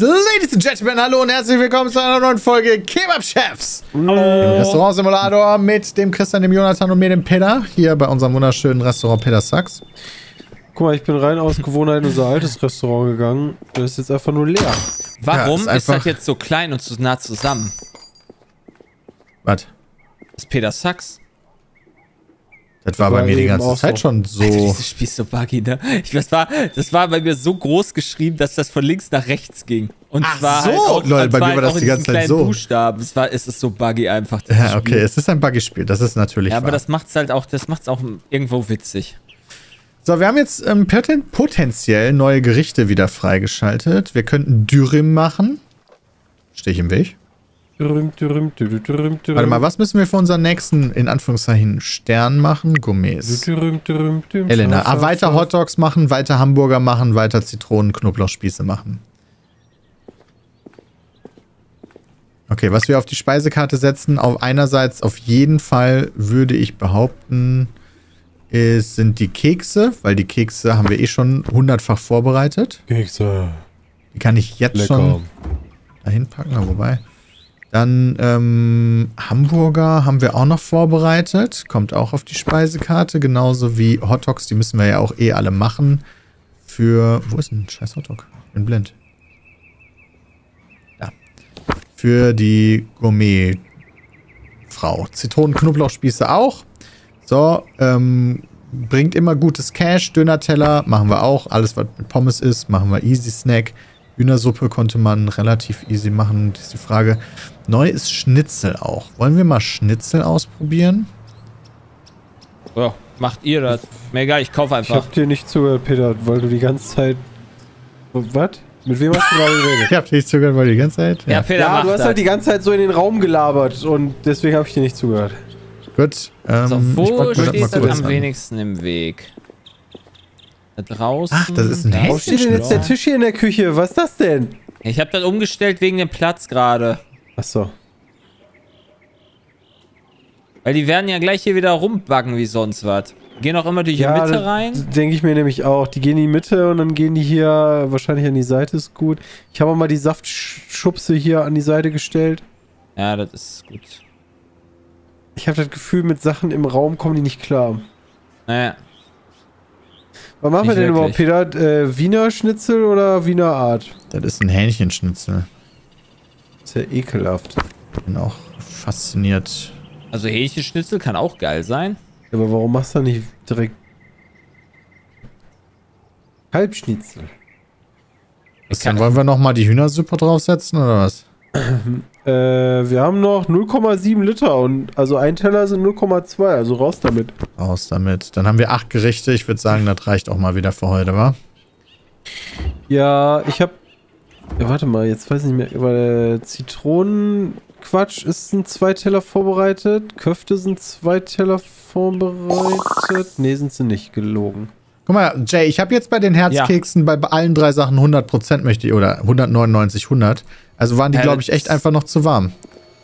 Ladies and Gentlemen, hallo und herzlich willkommen zu einer neuen Folge Kebab Chefs. Hallo. Im Restaurant Simulator mit dem Christian, dem Jonathan und mir, dem Peter. Hier bei unserem wunderschönen Restaurant Peter Sachs. Guck mal, ich bin rein aus Gewohnheit in unser altes Restaurant gegangen. Das ist jetzt einfach nur leer. Warum Ja, ist ist, das jetzt so klein und so nah zusammen? Was? Das ist Peter Sachs. Das war war bei mir die ganze Zeit so. schon so. Alter, dieses Spiel ist so buggy, ne? Ich, das, war, das war bei mir so groß geschrieben, dass das von links nach rechts ging. Und Ach zwar so, halt auch, und bei zwar mir war das die in ganze Zeit kleinen so. Buchstaben. Es, war, es ist so buggy einfach. Ja, okay, Spiel. es ist ein Buggy-Spiel, das ist natürlich Ja, wahr. aber das macht's halt auch, das macht's auch irgendwo witzig. So, wir haben jetzt ähm, poten potenziell neue Gerichte wieder freigeschaltet. Wir könnten Dürüm machen. Stehe ich im Weg? Warte mal, was müssen wir für unseren nächsten, in Anführungszeichen, Stern machen? Dürüm. Elena, ah, weiter. Hotdogs machen, weiter Hamburger machen, weiter Zitronen, Knoblauchspieße machen. Okay, was wir auf die Speisekarte setzen, auf einerseits auf jeden Fall würde ich behaupten, ist, sind die Kekse, weil die Kekse haben wir eh schon hundertfach vorbereitet. Kekse. Die kann ich jetzt Lecker. schon dahin packen, wobei. Dann ähm, Hamburger haben wir auch noch vorbereitet. Kommt auch auf die Speisekarte. Genauso wie Hotdogs, die müssen wir ja auch eh alle machen. Für. Wo ist denn ein scheiß Hotdog? Ich bin blind. Da. Für die Gourmet-Frau. Zitronen-Knoblauchspieße auch. So, ähm, bringt immer gutes Cash. Dönerteller machen wir auch. Alles, was mit Pommes ist, machen wir Easy Snack. Hühnersuppe konnte man relativ easy machen. Das ist die Frage. Neu ist Schnitzel auch. Wollen wir mal Schnitzel ausprobieren? Ja, macht ihr das? Mir egal, ich kaufe Ich einfach. hab dir nicht zugehört, Peter, weil du die ganze Zeit. Was? Mit wem hast du gerade geredet? Ich hab dich zugehört, weil die ganze Zeit. Ja, Peter, Ja, du hast das. halt die ganze Zeit so in den Raum gelabert und deswegen habe ich dir nicht zugehört. Gut. Ähm, so, ich wo das kurz am an. wenigsten im Weg? Da draußen. Ach, das ist ein da Hähnchen- Wo steht denn jetzt der Tisch hier in der Küche? Was ist das denn? Ich habe das umgestellt wegen dem Platz gerade. Achso. Weil die werden ja gleich hier wieder rumbaggen wie sonst was. Gehen auch immer durch die Mitte rein. Denke ich mir nämlich auch. Die gehen in die Mitte und dann gehen die hier wahrscheinlich an die Seite, ist gut. Ich habe auch mal die Saftschubse hier an die Seite gestellt. Ja, das ist gut. Ich habe das Gefühl, mit Sachen im Raum kommen die nicht klar. Naja. Was machen wir denn überhaupt, wirklich. Peter? Äh, Wiener Schnitzel oder Wiener Art? Das ist ein Hähnchenschnitzel. Ist ja ekelhaft. Bin auch fasziniert. Also Hähnchenschnitzel kann auch geil sein. Aber warum machst du nicht direkt Kalbschnitzel? Christian, wollen wir nochmal die Hühnersuppe draufsetzen oder was? Äh, wir haben noch 0,7 Liter und also ein Teller sind 0,2, also raus damit. Raus damit. Dann haben wir acht Gerichte. Ich würde sagen, das reicht auch mal wieder für heute, wa? Ja, ich hab. Ja, warte mal, jetzt weiß ich nicht mehr. Weil Zitronenquatsch ist ein zwei Teller vorbereitet. Köfte sind zwei Teller vorbereitet. Nee, sind sie nicht gelogen. Guck mal, Jay, ich habe jetzt bei den Herzkeksen bei allen drei Sachen 100% möchte ich, oder 199, 100. Also waren die, Ja, glaube ich, echt einfach noch zu warm.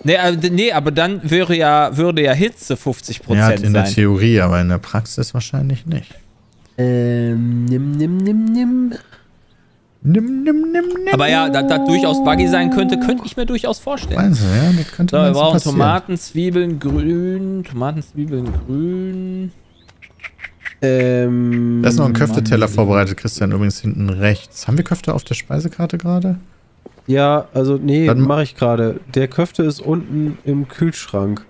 Nee, äh, nee, aber dann wäre ja, würde ja Hitze 50% Ja, in der sein. Theorie, aber in der Praxis wahrscheinlich nicht. Ähm, nimm, nimm, nimm, nimm. Nimm, nimm, nimm, nimm. Aber ja, dass das durchaus buggy sein könnte, könnte ich mir durchaus vorstellen. Meinst du, ja? Das könnte So, wir brauchen passieren. Tomaten, Zwiebeln, grün. Tomaten, Zwiebeln, grün. Ähm. Da ist noch ein Köfteteller Mann. vorbereitet, Christian, übrigens hinten rechts. Haben wir Köfte auf der Speisekarte gerade? Ja, also, nee, Dann- mache ich gerade. Der Köfte ist unten im Kühlschrank.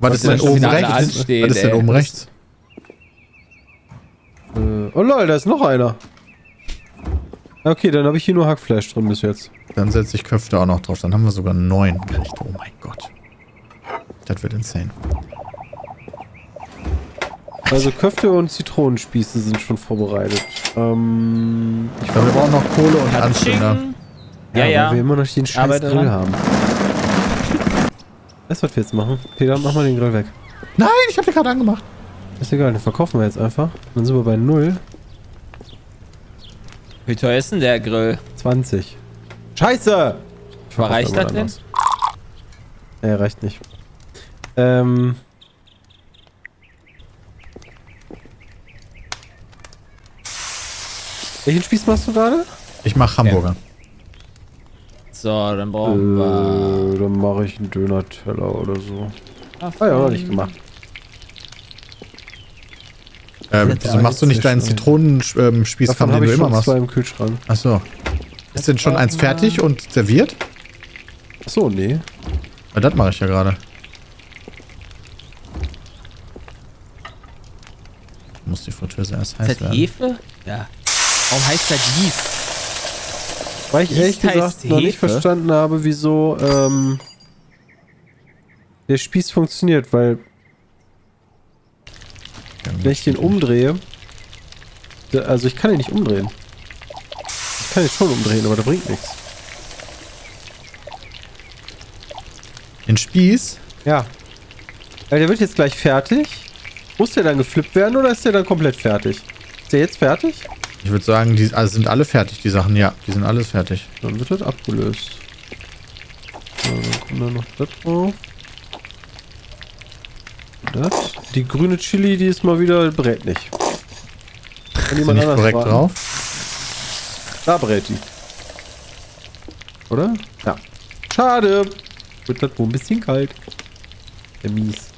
Was, Was ist denn oben rechts? anstehen, Was ist denn ey? oben rechts? Äh, oh lol, da ist noch einer. Okay, dann habe ich hier nur Hackfleisch drin bis jetzt. Dann setze ich Köfte auch noch drauf. Dann haben wir sogar neun Gerichte. Oh mein Gott. Das wird insane. Also Köfte und Zitronenspieße sind schon vorbereitet. Ähm, Ich glaube, wir brauchen noch Kohle und Anzünder. Ja, ja. Weil wir immer noch den scheiß Grill dran. haben. Weißt du, was wir jetzt machen? Peter, mach mal den Grill weg. Nein, ich habe den gerade angemacht. Ist egal, den verkaufen wir jetzt einfach. Dann sind wir bei 0. Wie teuer ist denn der Grill? 20. Scheiße! Ich verkauf Reicht das denn? Nee, reicht nicht. Ähm. Welchen Spieß machst du gerade? Ich mache Hamburger. So, dann brauchen wir. Äh, dann mache ich einen Döner-Teller oder so. Ah, Ah ja, noch nicht gemacht. Äh, Der wieso machst du nicht deinen. Zitronenspießkamm, Davon den du ich immer machst? zwei im Kühlschrank. Achso. Ist denn schon eins fertig und serviert? Achso, nee. Weil das mache ich ja gerade. Muss die Fritteuse erst heiß Ist das werden. Hefe? Ja. Warum heißt das Yeast? Weil ich Yeast ehrlich gesagt noch nicht verstanden habe, wieso ähm, der Spieß funktioniert, weil wenn ich den umdrehe, also ich kann ihn nicht umdrehen. Ich kann ihn schon umdrehen, aber da bringt nichts. Den Spieß? Ja. Der wird jetzt gleich fertig. Muss der dann geflippt werden oder ist der dann komplett fertig? Ist der jetzt fertig? Ich würde sagen, die also sind alle fertig, die Sachen. Ja, die sind alles fertig. Dann wird das abgelöst. So, dann kommt da noch das drauf. Das. Die grüne Chili, die ist mal wieder brät nicht. Kann jemand nicht anders korrekt drauf? Da brät die. Oder? Ja. Schade. Wird das wohl ein bisschen kalt. Der mies.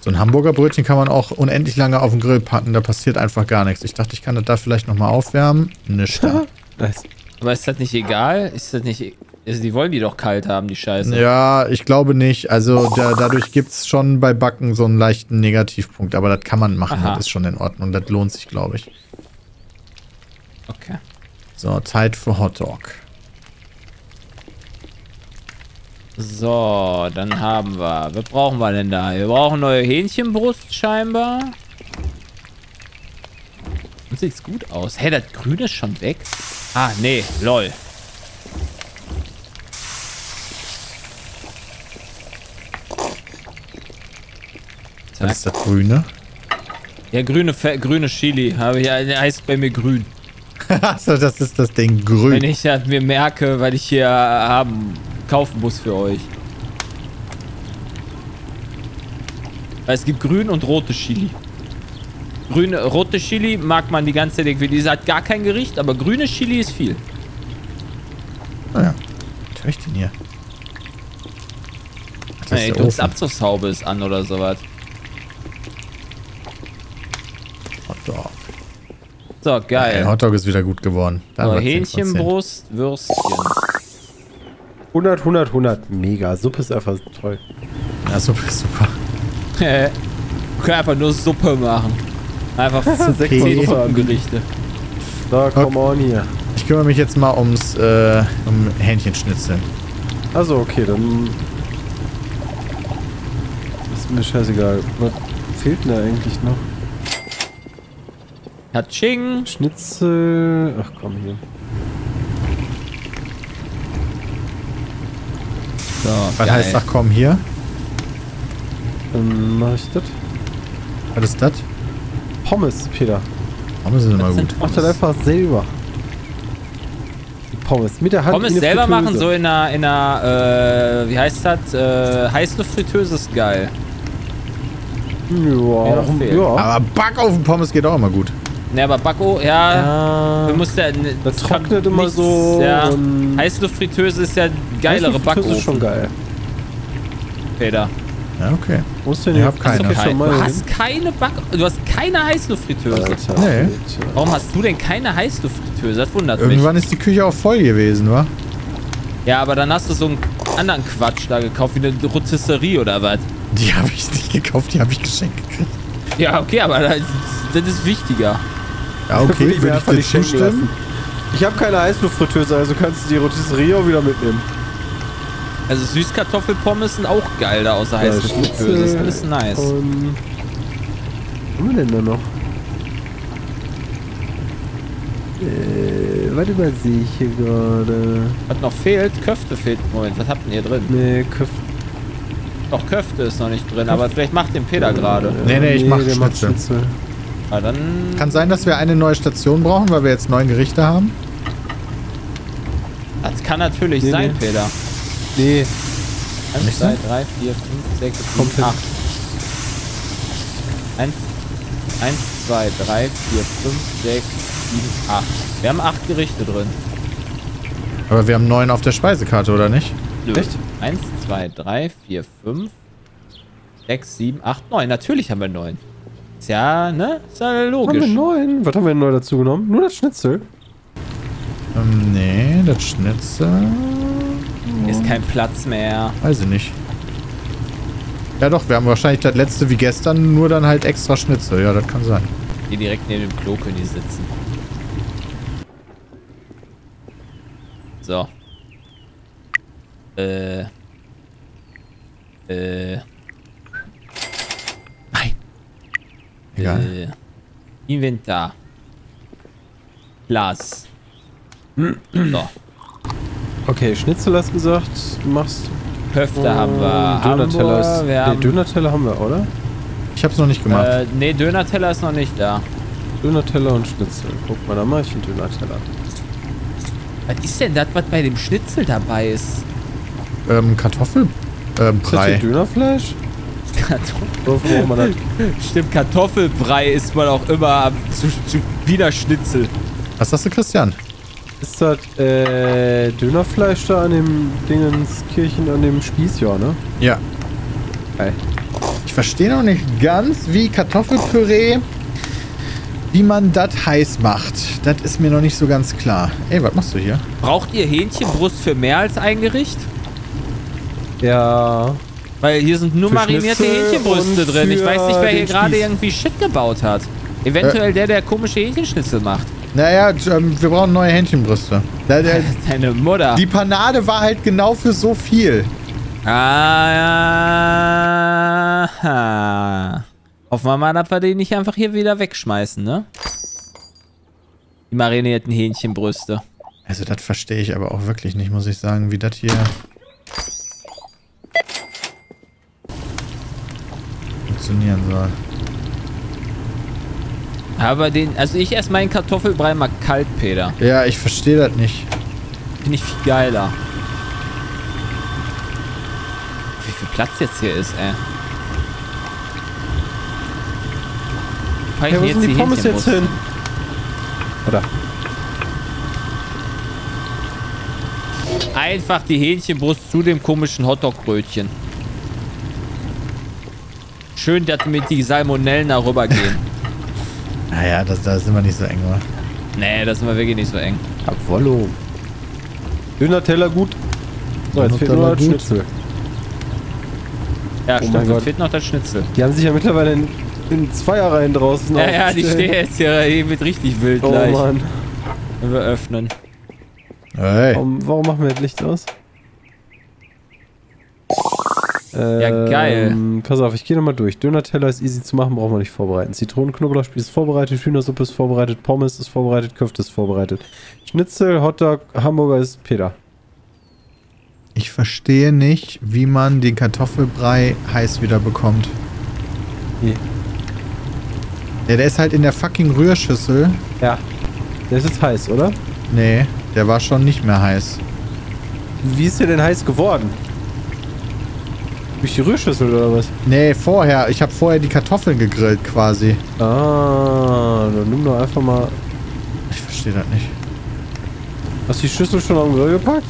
So ein Hamburger Brötchen kann man auch unendlich lange auf den Grill packen, da passiert einfach gar nichts. Ich dachte, ich kann das da vielleicht nochmal aufwärmen. Nicht da. Nice. Aber ist das nicht egal? Ist das nicht. Also die wollen die doch kalt haben, die Scheiße. Ja, ich glaube nicht. Also da, dadurch gibt es schon bei Backen so einen leichten Negativpunkt, aber das kann man machen, Aha. das ist schon in Ordnung. Das lohnt sich, glaube ich. Okay. So, Zeit für Hotdog. So, dann haben wir. Was brauchen wir denn da? Wir brauchen neue Hähnchenbrust scheinbar. Und sieht's gut aus. Hey, das Grüne ist schon weg. Ah, nee, lol. Was ist das Grüne? Ja, grüne, grüne Chili. Habe ich, ja, heißt bei mir grün. Achso, das ist das Ding Wenn grün. ich das mir merke, weil ich hier haben, kaufen muss für euch. Weil es gibt grün und rote Chili. Grüne, rote Chili mag man die ganze Zeit irgendwie. Die hat gar kein Gericht, aber grüne Chili ist viel. Naja, was höre ich denn hier? Ach, die der Ofen. Abzugshaube ist an oder sowas. Hotdog. So, geil. Hotdog ist wieder gut geworden. Dann So, war 10%. Hähnchenbrust, Würstchen. 100, 100, 100. Mega. Suppe ist einfach toll. Ja, super, super. Wir können einfach nur Suppe machen. Einfach Sechs Okay. Suppengerichte. So, come on hier. Ich kümmere mich jetzt mal ums äh, um Hähnchenschnitzel. Also, okay, dann. Ist mir scheißegal. Was fehlt denn da eigentlich noch? Katsching. Schnitzel. Ach komm hier. So, Was geil. heißt, ach komm, hier? Dann mache ich das. Was ist das? Pommes, Peter. Pommes sind immer gut. Mach das einfach selber. Die Pommes. Mit der Hand. Pommes selber Fritteuse. machen, so in einer, in einer, äh, wie heißt das? Äh, Heißluftfritteuse ist geil. Ja, Ja, warum- fehlt. ja. Aber Backofen Pommes geht auch immer gut. Ne, aber Backo, ja, Ja. du musst ja... ne- Das trocknet immer nichts- so Ja, und- Heißluftfritteuse ist ja geilere Heißluftfritteuse Backofen. ist schon geil. Peter. Ja, okay. Wo ist denn Ich hab keine. Hast du hast keine Back... Du hast keine Heißluftfritteuse. Alter, Nee. Warum hast du denn keine Heißluftfritteuse? Das wundert mich. Irgendwann ist die Küche auch voll gewesen, wa? Ja, aber dann hast du so einen anderen Quatsch da gekauft, wie eine Rotisserie oder was? Die habe ich nicht gekauft, die habe ich geschenkt gekriegt. Ja, okay, aber das, das ist wichtiger. Ja, Würde okay, ich mir würde ich dir zustimmen. lassen. Ich habe keine Heißluftfritteuse, also kannst du die Rotisserie auch wieder mitnehmen. Also Süßkartoffelpommes sind auch geil da außer Heißluftfritteuse. Das ist alles nice. Und was haben wir denn da noch? Äh, warte mal, sehe ich hier gerade. Was noch fehlt? Köfte fehlt. Moment, was habt ihr hier drin? Nee, Köfte. Doch, Köfte ist noch nicht drin, aber vielleicht macht den Peter gerade. Nee, nee, ich mach macht Schnitzel. Schnitzel. Ja, dann. Kann sein, dass wir eine neue Station brauchen, weil wir jetzt neun Gerichte haben. Das kann natürlich Nee, sein, nee. Peter. Nee, 1, Nicht 2, so? 3, 4, 5, 6, Kommt 7, hin. 8. 1, 1, 2, 3, 4, 5, 6, 7, 8. Wir haben 8 Gerichte drin. Aber wir haben neun auf der Speisekarte, oder nicht? Nö. Echt? Eins, zwei, drei, vier, fünf, sechs, sieben, acht, neun. Natürlich haben wir neun. Ist ja, ne? Ist ja Haben wir logisch. neun? Was haben wir denn neu dazu genommen? Nur das Schnitzel. Ähm, nee, das Schnitzel. Ist kein Platz mehr. Weiß ich nicht. Ja doch, wir haben wahrscheinlich das letzte wie gestern, nur dann halt extra Schnitzel. Ja, das kann sein. Hier direkt neben dem Klo können die sitzen. So. Äh. Äh. Nein. Egal. Äh, Inventar. Glas. So. Okay, Schnitzel hast gesagt, du machst. Köfte haben wir. Döner-Teller ist. Wir Nee, haben, Döner-Teller haben wir, oder? Ich hab's noch nicht gemacht. äh, nee, Döner-Teller ist noch nicht da. Döner-Teller und Schnitzel. Guck mal, da mach ich einen Döner-Teller. Was ist denn das, was bei dem Schnitzel dabei ist? Ähm, Kartoffelbrei. Ähm, Ist das Brei. Dönerfleisch? Kartoffel. Stimmt, Kartoffelbrei isst man auch immer zu, zu Wiener Schnitzel. Was sagst du, Christian? Ist das äh, Dönerfleisch da an dem Dingenskirchen, an dem Spieß, ja, ne? Ja. Geil. Ich verstehe noch nicht ganz, wie Kartoffelpüree, wie man das heiß macht. Das ist mir noch nicht so ganz klar. Ey, was machst du hier? Braucht ihr Hähnchenbrust für mehr als ein Gericht? Ja. Weil hier sind nur marinierte Hähnchenbrüste drin. Ich weiß nicht, wer hier gerade irgendwie Shit gebaut hat. Eventuell der, der komische Hähnchenschnitzel macht. Naja, ähm, wir brauchen neue Hähnchenbrüste. Deine Mutter. die Panade war halt genau für so viel. Ah, Hoffen wir mal, dass wir die nicht einfach hier wieder wegschmeißen, ne? Die marinierten Hähnchenbrüste. Also das verstehe ich aber auch wirklich nicht, muss ich sagen, wie das hier funktionieren soll. Aber den, also ich esse meinen Kartoffelbrei mal kalt, Peter. Ja, ich verstehe das nicht. Finde ich viel geiler. Wie viel Platz jetzt hier ist, ey. Hey, wo sind die Pommes jetzt hin? Oder? Einfach die Hähnchenbrust zu dem komischen Hotdog-Brötchen. Schön, dass mit die Salmonellen da rübergehen. Naja, das, da sind wir nicht so eng, oder? nee, das sind wir wirklich nicht so eng. Apollo. Döner-Teller gut. So, jetzt fehlt nur das gut. Schnitzel. Ja, Oh stimmt, uns fehlt noch das Schnitzel. Die haben sich ja mittlerweile in, in Zweierreihen draußen Ja, ja, die stehen jetzt hier, hier wird richtig wild Oh gleich, Mann. wenn wir öffnen. Hey. Warum, warum machen wir das Licht aus? Ja, geil. Ähm, Pass auf, ich gehe nochmal durch. Döner-Teller ist easy zu machen, brauchen wir nicht vorbereiten. Zitronenknoblauchspieß ist vorbereitet, Hühnersuppe ist vorbereitet, Pommes ist vorbereitet, Köfte ist vorbereitet. Schnitzel, Hotdog, Hamburger ist Peter. Ich verstehe nicht, wie man den Kartoffelbrei heiß wieder bekommt. Wie? Ja, der ist halt in der fucking Rührschüssel. Ja. Der ist jetzt heiß, oder? Nee, der war schon nicht mehr heiß. Wie ist der denn heiß geworden? Durch die Rührschüssel oder was? Nee, vorher. Ich habe vorher die Kartoffeln gegrillt quasi. Ah, dann nimm doch einfach mal. Ich verstehe das nicht. Hast du die Schüssel schon auf den Grill gepackt?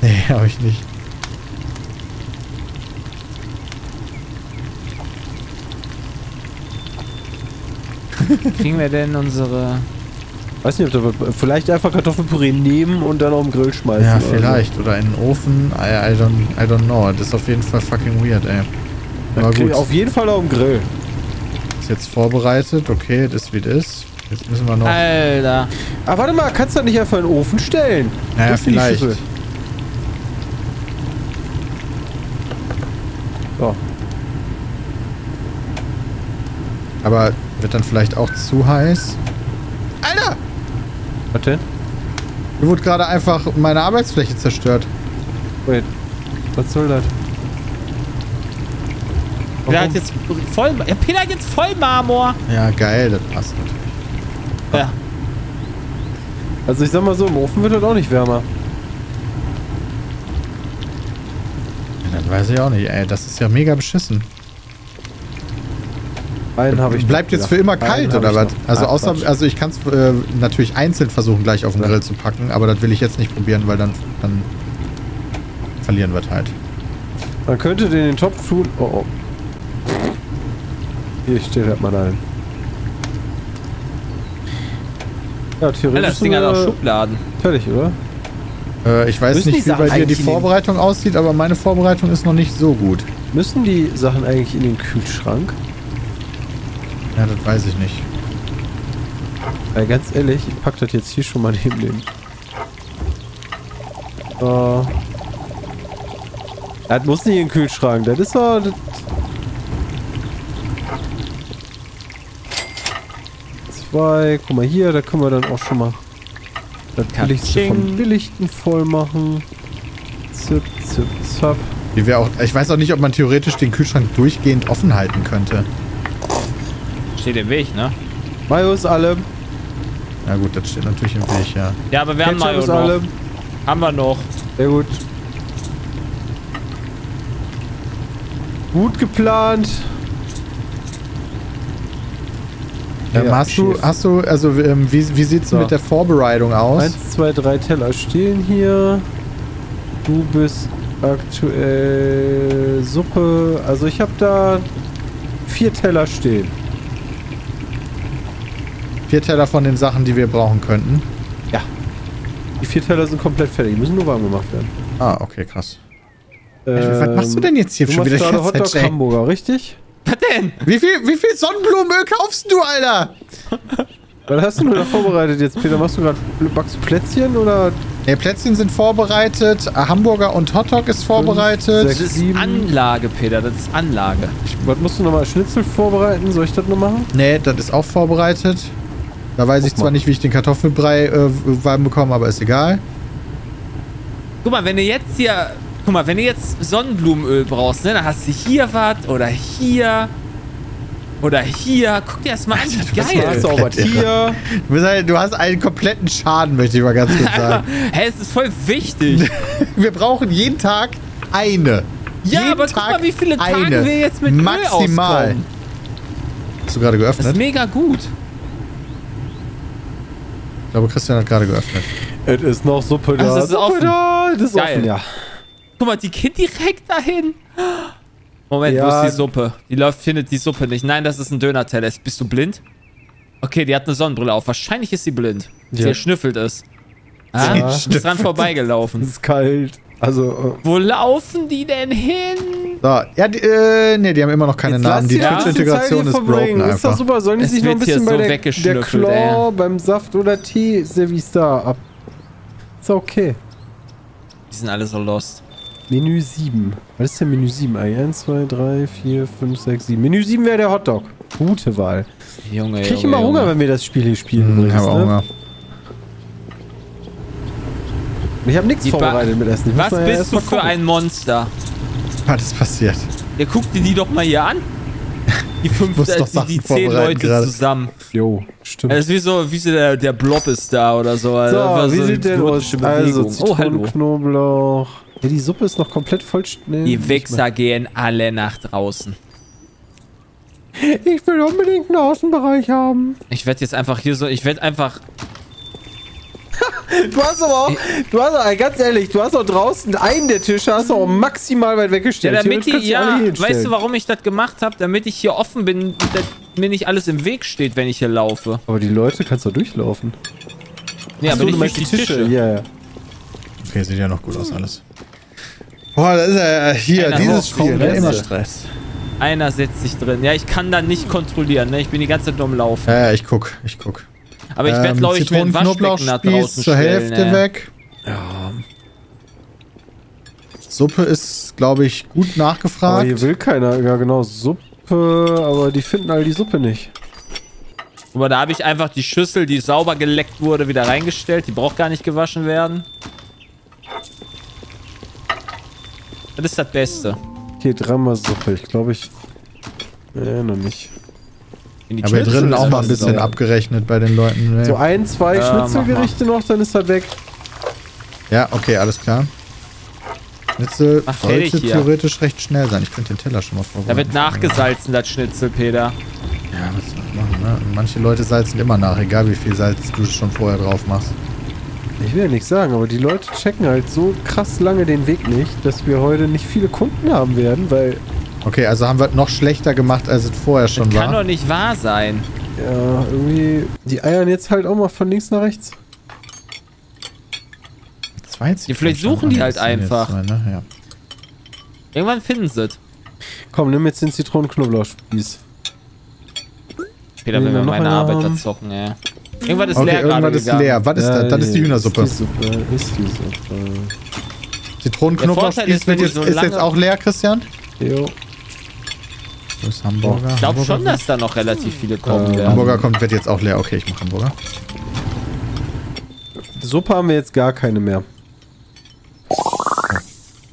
Nee, habe ich nicht. Kriegen wir denn unsere... Weiß nicht, ob da vielleicht einfach Kartoffelpüree nehmen und dann auf den Grill schmeißen. Ja, oder so. vielleicht. Oder in den Ofen. I, I, don't, I don't know. Das ist auf jeden Fall fucking weird, ey. Aber Okay, gut. Auf jeden Fall auf dem Grill. Ist jetzt vorbereitet. Okay, das ist wie das ist. Jetzt müssen wir noch... Alter. Ah, warte mal, kannst du das nicht einfach in den Ofen stellen? Naja, Das vielleicht. So. Aber wird dann vielleicht auch zu heiß? Was denn? Mir wurde gerade einfach meine Arbeitsfläche zerstört. Wait. Was soll das? Peter Warum? hat jetzt voll... Ja, Peter hat jetzt voll Marmor. Ja, geil. Das passt natürlich. Ja. Also ich sag mal so, im Ofen wird das auch nicht wärmer. Ja, dann weiß ich auch nicht, ey. Das ist ja mega beschissen. Einen habe ich. Bleibt jetzt für immer kalt oder was? Also außer, Quatsch. also ich kann es äh, natürlich einzeln versuchen, gleich auf den Ja. Grill zu packen, aber das will ich jetzt nicht probieren, weil dann, dann verlieren wir halt. Man könnte den in den Topf tun. Oh, oh. Hier steht halt mal ein. Ja, theoretisch. Alter, das Ding hat auch Schubladen. Fertig, oder? Äh, ich weiß Müssen nicht, wie bei dir die Vorbereitung aussieht, aber meine Vorbereitung ist noch nicht so gut. Müssen die Sachen eigentlich in den Kühlschrank? Ja, das weiß ich nicht. Weil ganz ehrlich, ich pack das jetzt hier schon mal neben dem. So. Das muss nicht in den Kühlschrank. Das ist doch. Das Zwei. Guck mal hier, da können wir dann auch schon mal das Billigste vom. Billigsten voll machen. Zip, zip, zap. Auch, ich weiß auch nicht, ob man theoretisch den Kühlschrank durchgehend offen halten könnte. Steht im Weg, ne? Mayo ist alle. Na gut, das steht natürlich im Weg, ja. Ja, aber wir haben Ketchup Mayo ist noch. alle. Haben wir noch. Sehr gut. Gut geplant. Ähm, Ja, hast, du, hast du, also ähm, wie, wie sieht's So. mit der Vorbereitung aus? Eins, zwei, drei Teller stehen hier. Du bist aktuell Suppe. Also ich habe da vier Teller stehen. Vier Teller von den Sachen, die wir brauchen könnten. Die vier Teller sind komplett fertig. Die müssen nur warm gemacht werden. Ah, okay, krass. was machst du denn jetzt hier Ähm, Du schon wieder? die gerade Zeit, Hotdog Jay? Hamburger, richtig? Was denn? Wie viel, wie viel Sonnenblumenöl kaufst du, Alter? Was hast du nur da vorbereitet jetzt, Peter? Machst du gerade backst du Plätzchen oder Ne, Plätzchen sind vorbereitet, Hamburger und Hotdog ist vorbereitet. sechs. Das ist. Anlage, Peter. Das ist Anlage. was musst du nochmal Schnitzel vorbereiten? Soll ich das noch machen? Ne, das ist auch vorbereitet. Da weiß ich Guck zwar mal. nicht, wie ich den Kartoffelbrei äh, warm bekomme, aber ist egal. Guck mal, wenn du jetzt hier. Guck mal, wenn du jetzt Sonnenblumenöl brauchst, ne, dann hast du hier was oder hier. Oder hier. Guck dir das mal an, wie geil. Hast du auch was hier? Du, bist halt, du hast einen kompletten Schaden, möchte ich mal ganz kurz sagen. Hä, es ist voll wichtig. wir brauchen jeden Tag eine. Ja, jeden aber guck mal, wie viele Tage wir jetzt mit Öl Maximal. auskommen. Hast du gerade Das ist geöffnet? mega gut. Glaube, Christian hat gerade geöffnet. Es ist noch Suppe da. Ach, es ist Suppe offen. da. Es ist Geil. offen, ja. Guck mal, die geht direkt dahin. Moment, Ja. wo ist die Suppe? Die läuft, findet die Suppe nicht. Nein, das ist ein Döner-Teller. Bist du blind? Okay, die hat eine Sonnenbrille auf. Wahrscheinlich ist sie blind. Ja. Sie schnüffelt es. Ah, Sie ist dran Es vorbeigelaufen. ist kalt. Also, Wo laufen die denn hin? So, ja, die, äh, nee, die haben immer noch keine Jetzt Namen. Die bisschen Twitch-Integration ist broken verbringen. Ist doch einfach. super. Sollen die Es sich noch ein bisschen so bei der, der Claw ey. beim Saft oder Tee-Service da ab? Ist okay. Die sind alle so lost. Menü 7. Was ist denn Menü 7? 1, 2, 3, 4, 5, 6, 7. Menü 7 wäre der Hotdog. Gute Wahl. Junge, Krieg ich Junge, immer Hunger, Junge. wenn wir das Spiel hier spielen. Hm, ich habe auch ne? Hunger. Ich habe nichts vorbereitet mit Essen. Ich Was ja bist du für ein Monster? Was ist passiert? Ja, guck dir die doch mal hier an. Die fünf, äh, doch die, zehn Leute gerade. zusammen. Jo, stimmt. Das ist wie so, wie so der, der Blob ist da oder so. Also so, wie sieht denn aus? Also, oh, hallo. Zitronenknoblauch. Ja, die Suppe ist noch komplett voll schnell. Die Wichser gehen alle nach draußen. Ich will unbedingt einen Außenbereich haben. Ich werde jetzt einfach hier so, ich werde einfach, Du hast aber auch, du hast auch, ganz ehrlich, du hast auch draußen einen der Tische, hast du auch maximal weit ja, weggestellt. damit Theoretisch die, ja, weißt du, warum ich das gemacht habe? Damit ich hier offen bin, dass mir nicht alles im Weg steht, wenn ich hier laufe. Aber die Leute kannst du durchlaufen. Nee, Ach aber du durch meinst die Tische. Ja, ja. Okay, sieht ja noch gut aus alles. Boah, das ist ja hier, Einer dieses Spiel, ne? Immer Stress. Einer setzt sich drin. Ja, ich kann da nicht kontrollieren, ne? Ich bin die ganze Zeit nur am Laufen. Ja, ja, ich guck, ich guck. Aber ich werde, Ähm, glaube ich, mir ein Waschbecken Zitronenknoblauchspieß draußen zur stellen. Hälfte ey. weg. ja. Suppe ist, glaube ich, gut Aber nachgefragt. hier will keiner, ja genau, Suppe, aber die finden alle die Suppe nicht. Aber da habe ich einfach die Schüssel, die sauber geleckt wurde, wieder reingestellt. Die braucht gar nicht gewaschen werden. Das ist das Beste. Hier dreimal Suppe, ich glaube ich. Nee, noch nicht. In die Aber hier drinnen auch mal ein bisschen abgerechnet bei den Leuten. ne? So ein, zwei Ja, Schnitzelgerichte noch, dann ist er weg. Ja, okay, alles klar. Schnitzel Ach, sollte theoretisch recht schnell sein. Ich könnte den Teller schon mal Da vorbereiten. wird nachgesalzen, das Schnitzel, Peter. Ja, was soll ich machen, ne? Manche Leute salzen immer nach, egal wie viel Salz du schon vorher drauf machst. Ich will ja nichts sagen, aber die Leute checken halt so krass lange den Weg nicht, dass wir heute nicht viele Kunden haben werden, weil Okay, also haben wir es noch schlechter gemacht, als es vorher schon Kann war. doch nicht wahr sein. ja, irgendwie die eiern jetzt halt auch mal von links nach rechts. Zwei jetzt Ja, vielleicht suchen die halt das einfach. Zwei, ne? ja. Irgendwann finden sie es. Komm, nimm jetzt den Zitronenknoblauchspieß. Peter will mir noch meine Arbeit haben. da zocken, ey. Irgendwas ist Okay, leer irgendwas ist gegangen. leer. Was ist das? Das ist die Hühnersuppe. Ist die Suppe, ist die Suppe. Zitronenknoblauchspieß ist, jetzt, so ist jetzt auch leer, Christian? Jo. Wo ist Hamburger? Ich glaube schon, dass da noch relativ viele kommen werden. Hamburger kommt, wird jetzt auch leer. Okay, ich mach Hamburger. Suppe haben wir jetzt gar keine mehr.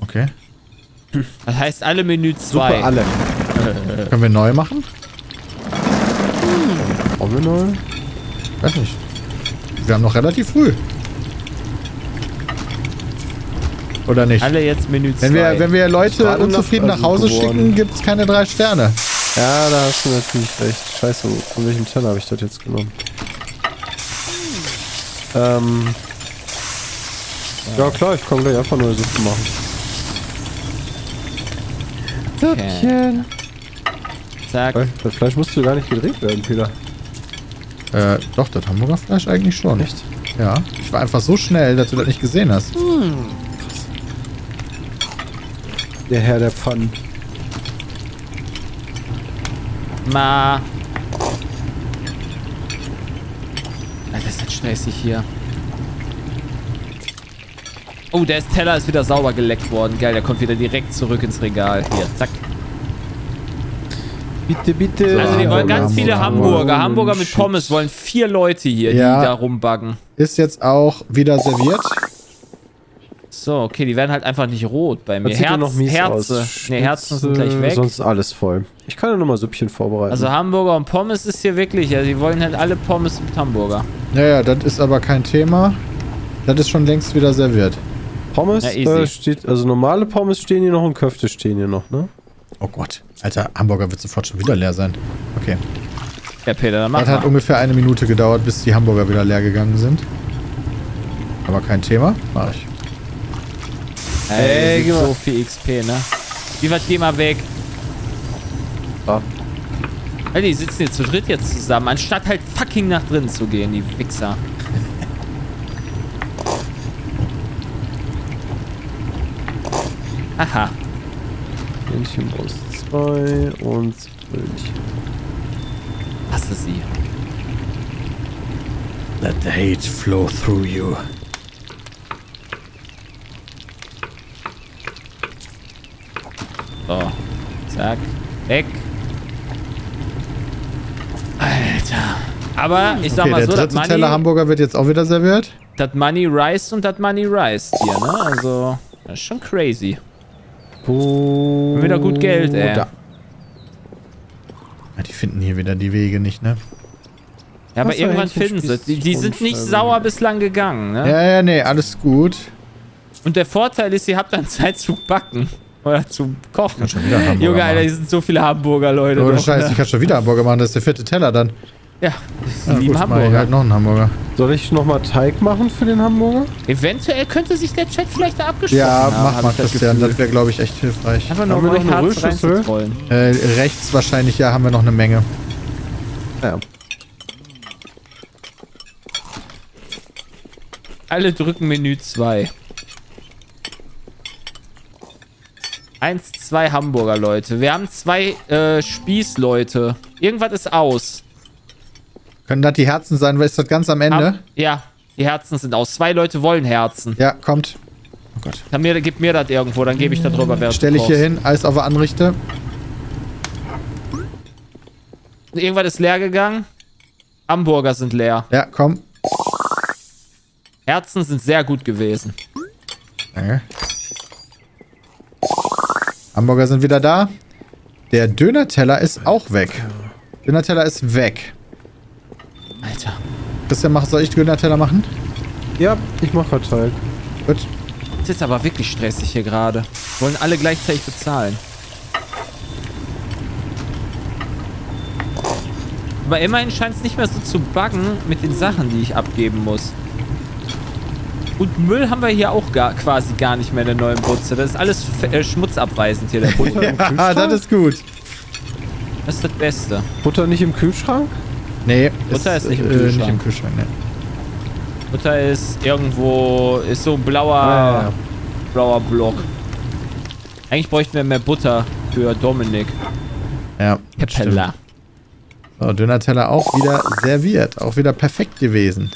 Okay. Das heißt alle Menü Suppe 2. alle. Können wir neu machen? Brauchen wir neu? Weiß nicht. Wir haben noch relativ früh. Oder nicht? Alle jetzt Menü 2. Wenn wir, wenn wir Leute unzufrieden nach- Hause geworden. schicken, gibt es keine drei Sterne. Ja, da hast du natürlich recht. Scheiße, von welchem Teller habe ich das jetzt genommen? Ähm. Ja klar, ich kann gleich einfach neue Suppe machen. Okay. Zack. Das Fleisch musste gar nicht gedreht werden, Peter. Äh, doch, das Hamburger Fleisch eigentlich schon. Echt? Ja. Ich war einfach so schnell, dass du das nicht gesehen hast. Der Herr der Pfannen. Ma. Alter, ist das stressig hier. Oh, der ist Teller ist wieder sauber geleckt worden. Geil, der kommt wieder direkt zurück ins Regal. Hier, zack. Bitte, bitte. Also die wollen Hamburger, ganz viele Hamburger. Hamburger. Hamburger mit Shit. Pommes wollen vier Leute hier, Ja. die da rumbaggen. Ist jetzt auch wieder serviert. So, okay, die werden halt einfach nicht rot bei mir. Das sieht ja Herz, noch mies Herze. aus. Ne, Herzen sind gleich weg. Sonst ist alles voll. Ich kann ja nochmal Süppchen vorbereiten. Also Hamburger und Pommes ist hier wirklich, also die wollen halt alle Pommes mit Hamburger. Naja, das ist aber kein Thema. Das ist schon längst wieder serviert. Pommes Ja, äh, steht, also normale Pommes stehen hier noch und Köfte stehen hier noch, ne? Oh Gott. Alter, Hamburger wird sofort schon wieder leer sein. Okay. Ja, Peter, dann mach Das hat mal. ungefähr eine Minute gedauert, bis die Hamburger wieder leer gegangen sind. Aber kein Thema. Mach ich. Ey, Ey, so viel XP, ne? Wie weit geh mal weg? Ah. Ey, die sitzen jetzt zu dritt jetzt zusammen, anstatt halt fucking nach drinnen zu gehen, die Wichser. Aha. Hähnchenbrust 2 und Brötchen. Hasse sie. Let the hate flow through you. So. Zack. Weg. Alter. Aber ich sag Okay, mal der so, das dritte Money, Teller Hamburger wird jetzt auch wieder serviert. das Money Rice und das Money Rice hier, ne? Also, das ist schon crazy. Wo? Wieder gut Geld, ey. Da. Ja, die finden hier wieder die Wege nicht, ne? Ja, aber irgendwann finden sie. Die, die sind nicht sauer bislang gegangen, ne? Ja, ja, nee, alles gut. Und der Vorteil ist, ihr habt dann Zeit zu backen. Oder zu kochen. Hamburger Junge, Alter, hier sind so viele Hamburger, Leute. Ohne Scheiß, ne? ich kann schon wieder Hamburger machen. Das ist der vierte Teller dann. Ja, Ja, lieben gut, mach ich Hamburger. halt noch einen Hamburger. Soll ich nochmal Teig machen für den Hamburger? Eventuell könnte sich der Chat vielleicht da abgesprochen Ja, haben. mach mal, das Christian. Gefühl. Das wäre, glaube ich, echt hilfreich. Einfach nur Haben wir noch eine Rührschüssel? Äh, rechts wahrscheinlich, ja, haben wir noch eine Menge. Ja. Alle drücken Menü 2. Eins, zwei Hamburger, Leute. Wir haben zwei äh, Spießleute. Irgendwas ist aus. Können das die Herzen sein? Ist das ganz am Ende? Hab, ja, die Herzen sind aus. Zwei Leute wollen Herzen. Ja, kommt. Oh Gott. Dann mir, gib mir das irgendwo, dann gebe ich da drüber, wer Stelle ich hier hin, Eis auf der Anrichte. Irgendwas ist leer gegangen. Hamburger sind leer. Ja, komm. Herzen sind sehr gut gewesen. Danke. Hamburger sind wieder da. Der Dönerteller ist auch weg. Dönerteller ist weg. Alter. Christian, mach, soll ich Dönerteller machen? Ja, ich mache halt Teig. Gut. Das ist aber wirklich stressig hier gerade. Wollen alle gleichzeitig bezahlen. Aber immerhin scheint es nicht mehr so zu buggen mit den Sachen, die ich abgeben muss. Und Müll haben wir hier auch gar, quasi gar nicht mehr in der neuen Butze. Das ist alles äh, schmutzabweisend hier, der Butter. Ja, das ist gut. Das ist das Beste. Butter nicht im Kühlschrank? Nee, Butter ist nicht im äh, Kühlschrank. Nicht im Kühlschrank, ne. Butter ist irgendwo, ist so ein blauer, Ah, ja. blauer Block. Eigentlich bräuchten wir mehr Butter für Dominik. Ja. Capella. So, Döner-Teller auch wieder serviert. Auch wieder perfekt gewesen.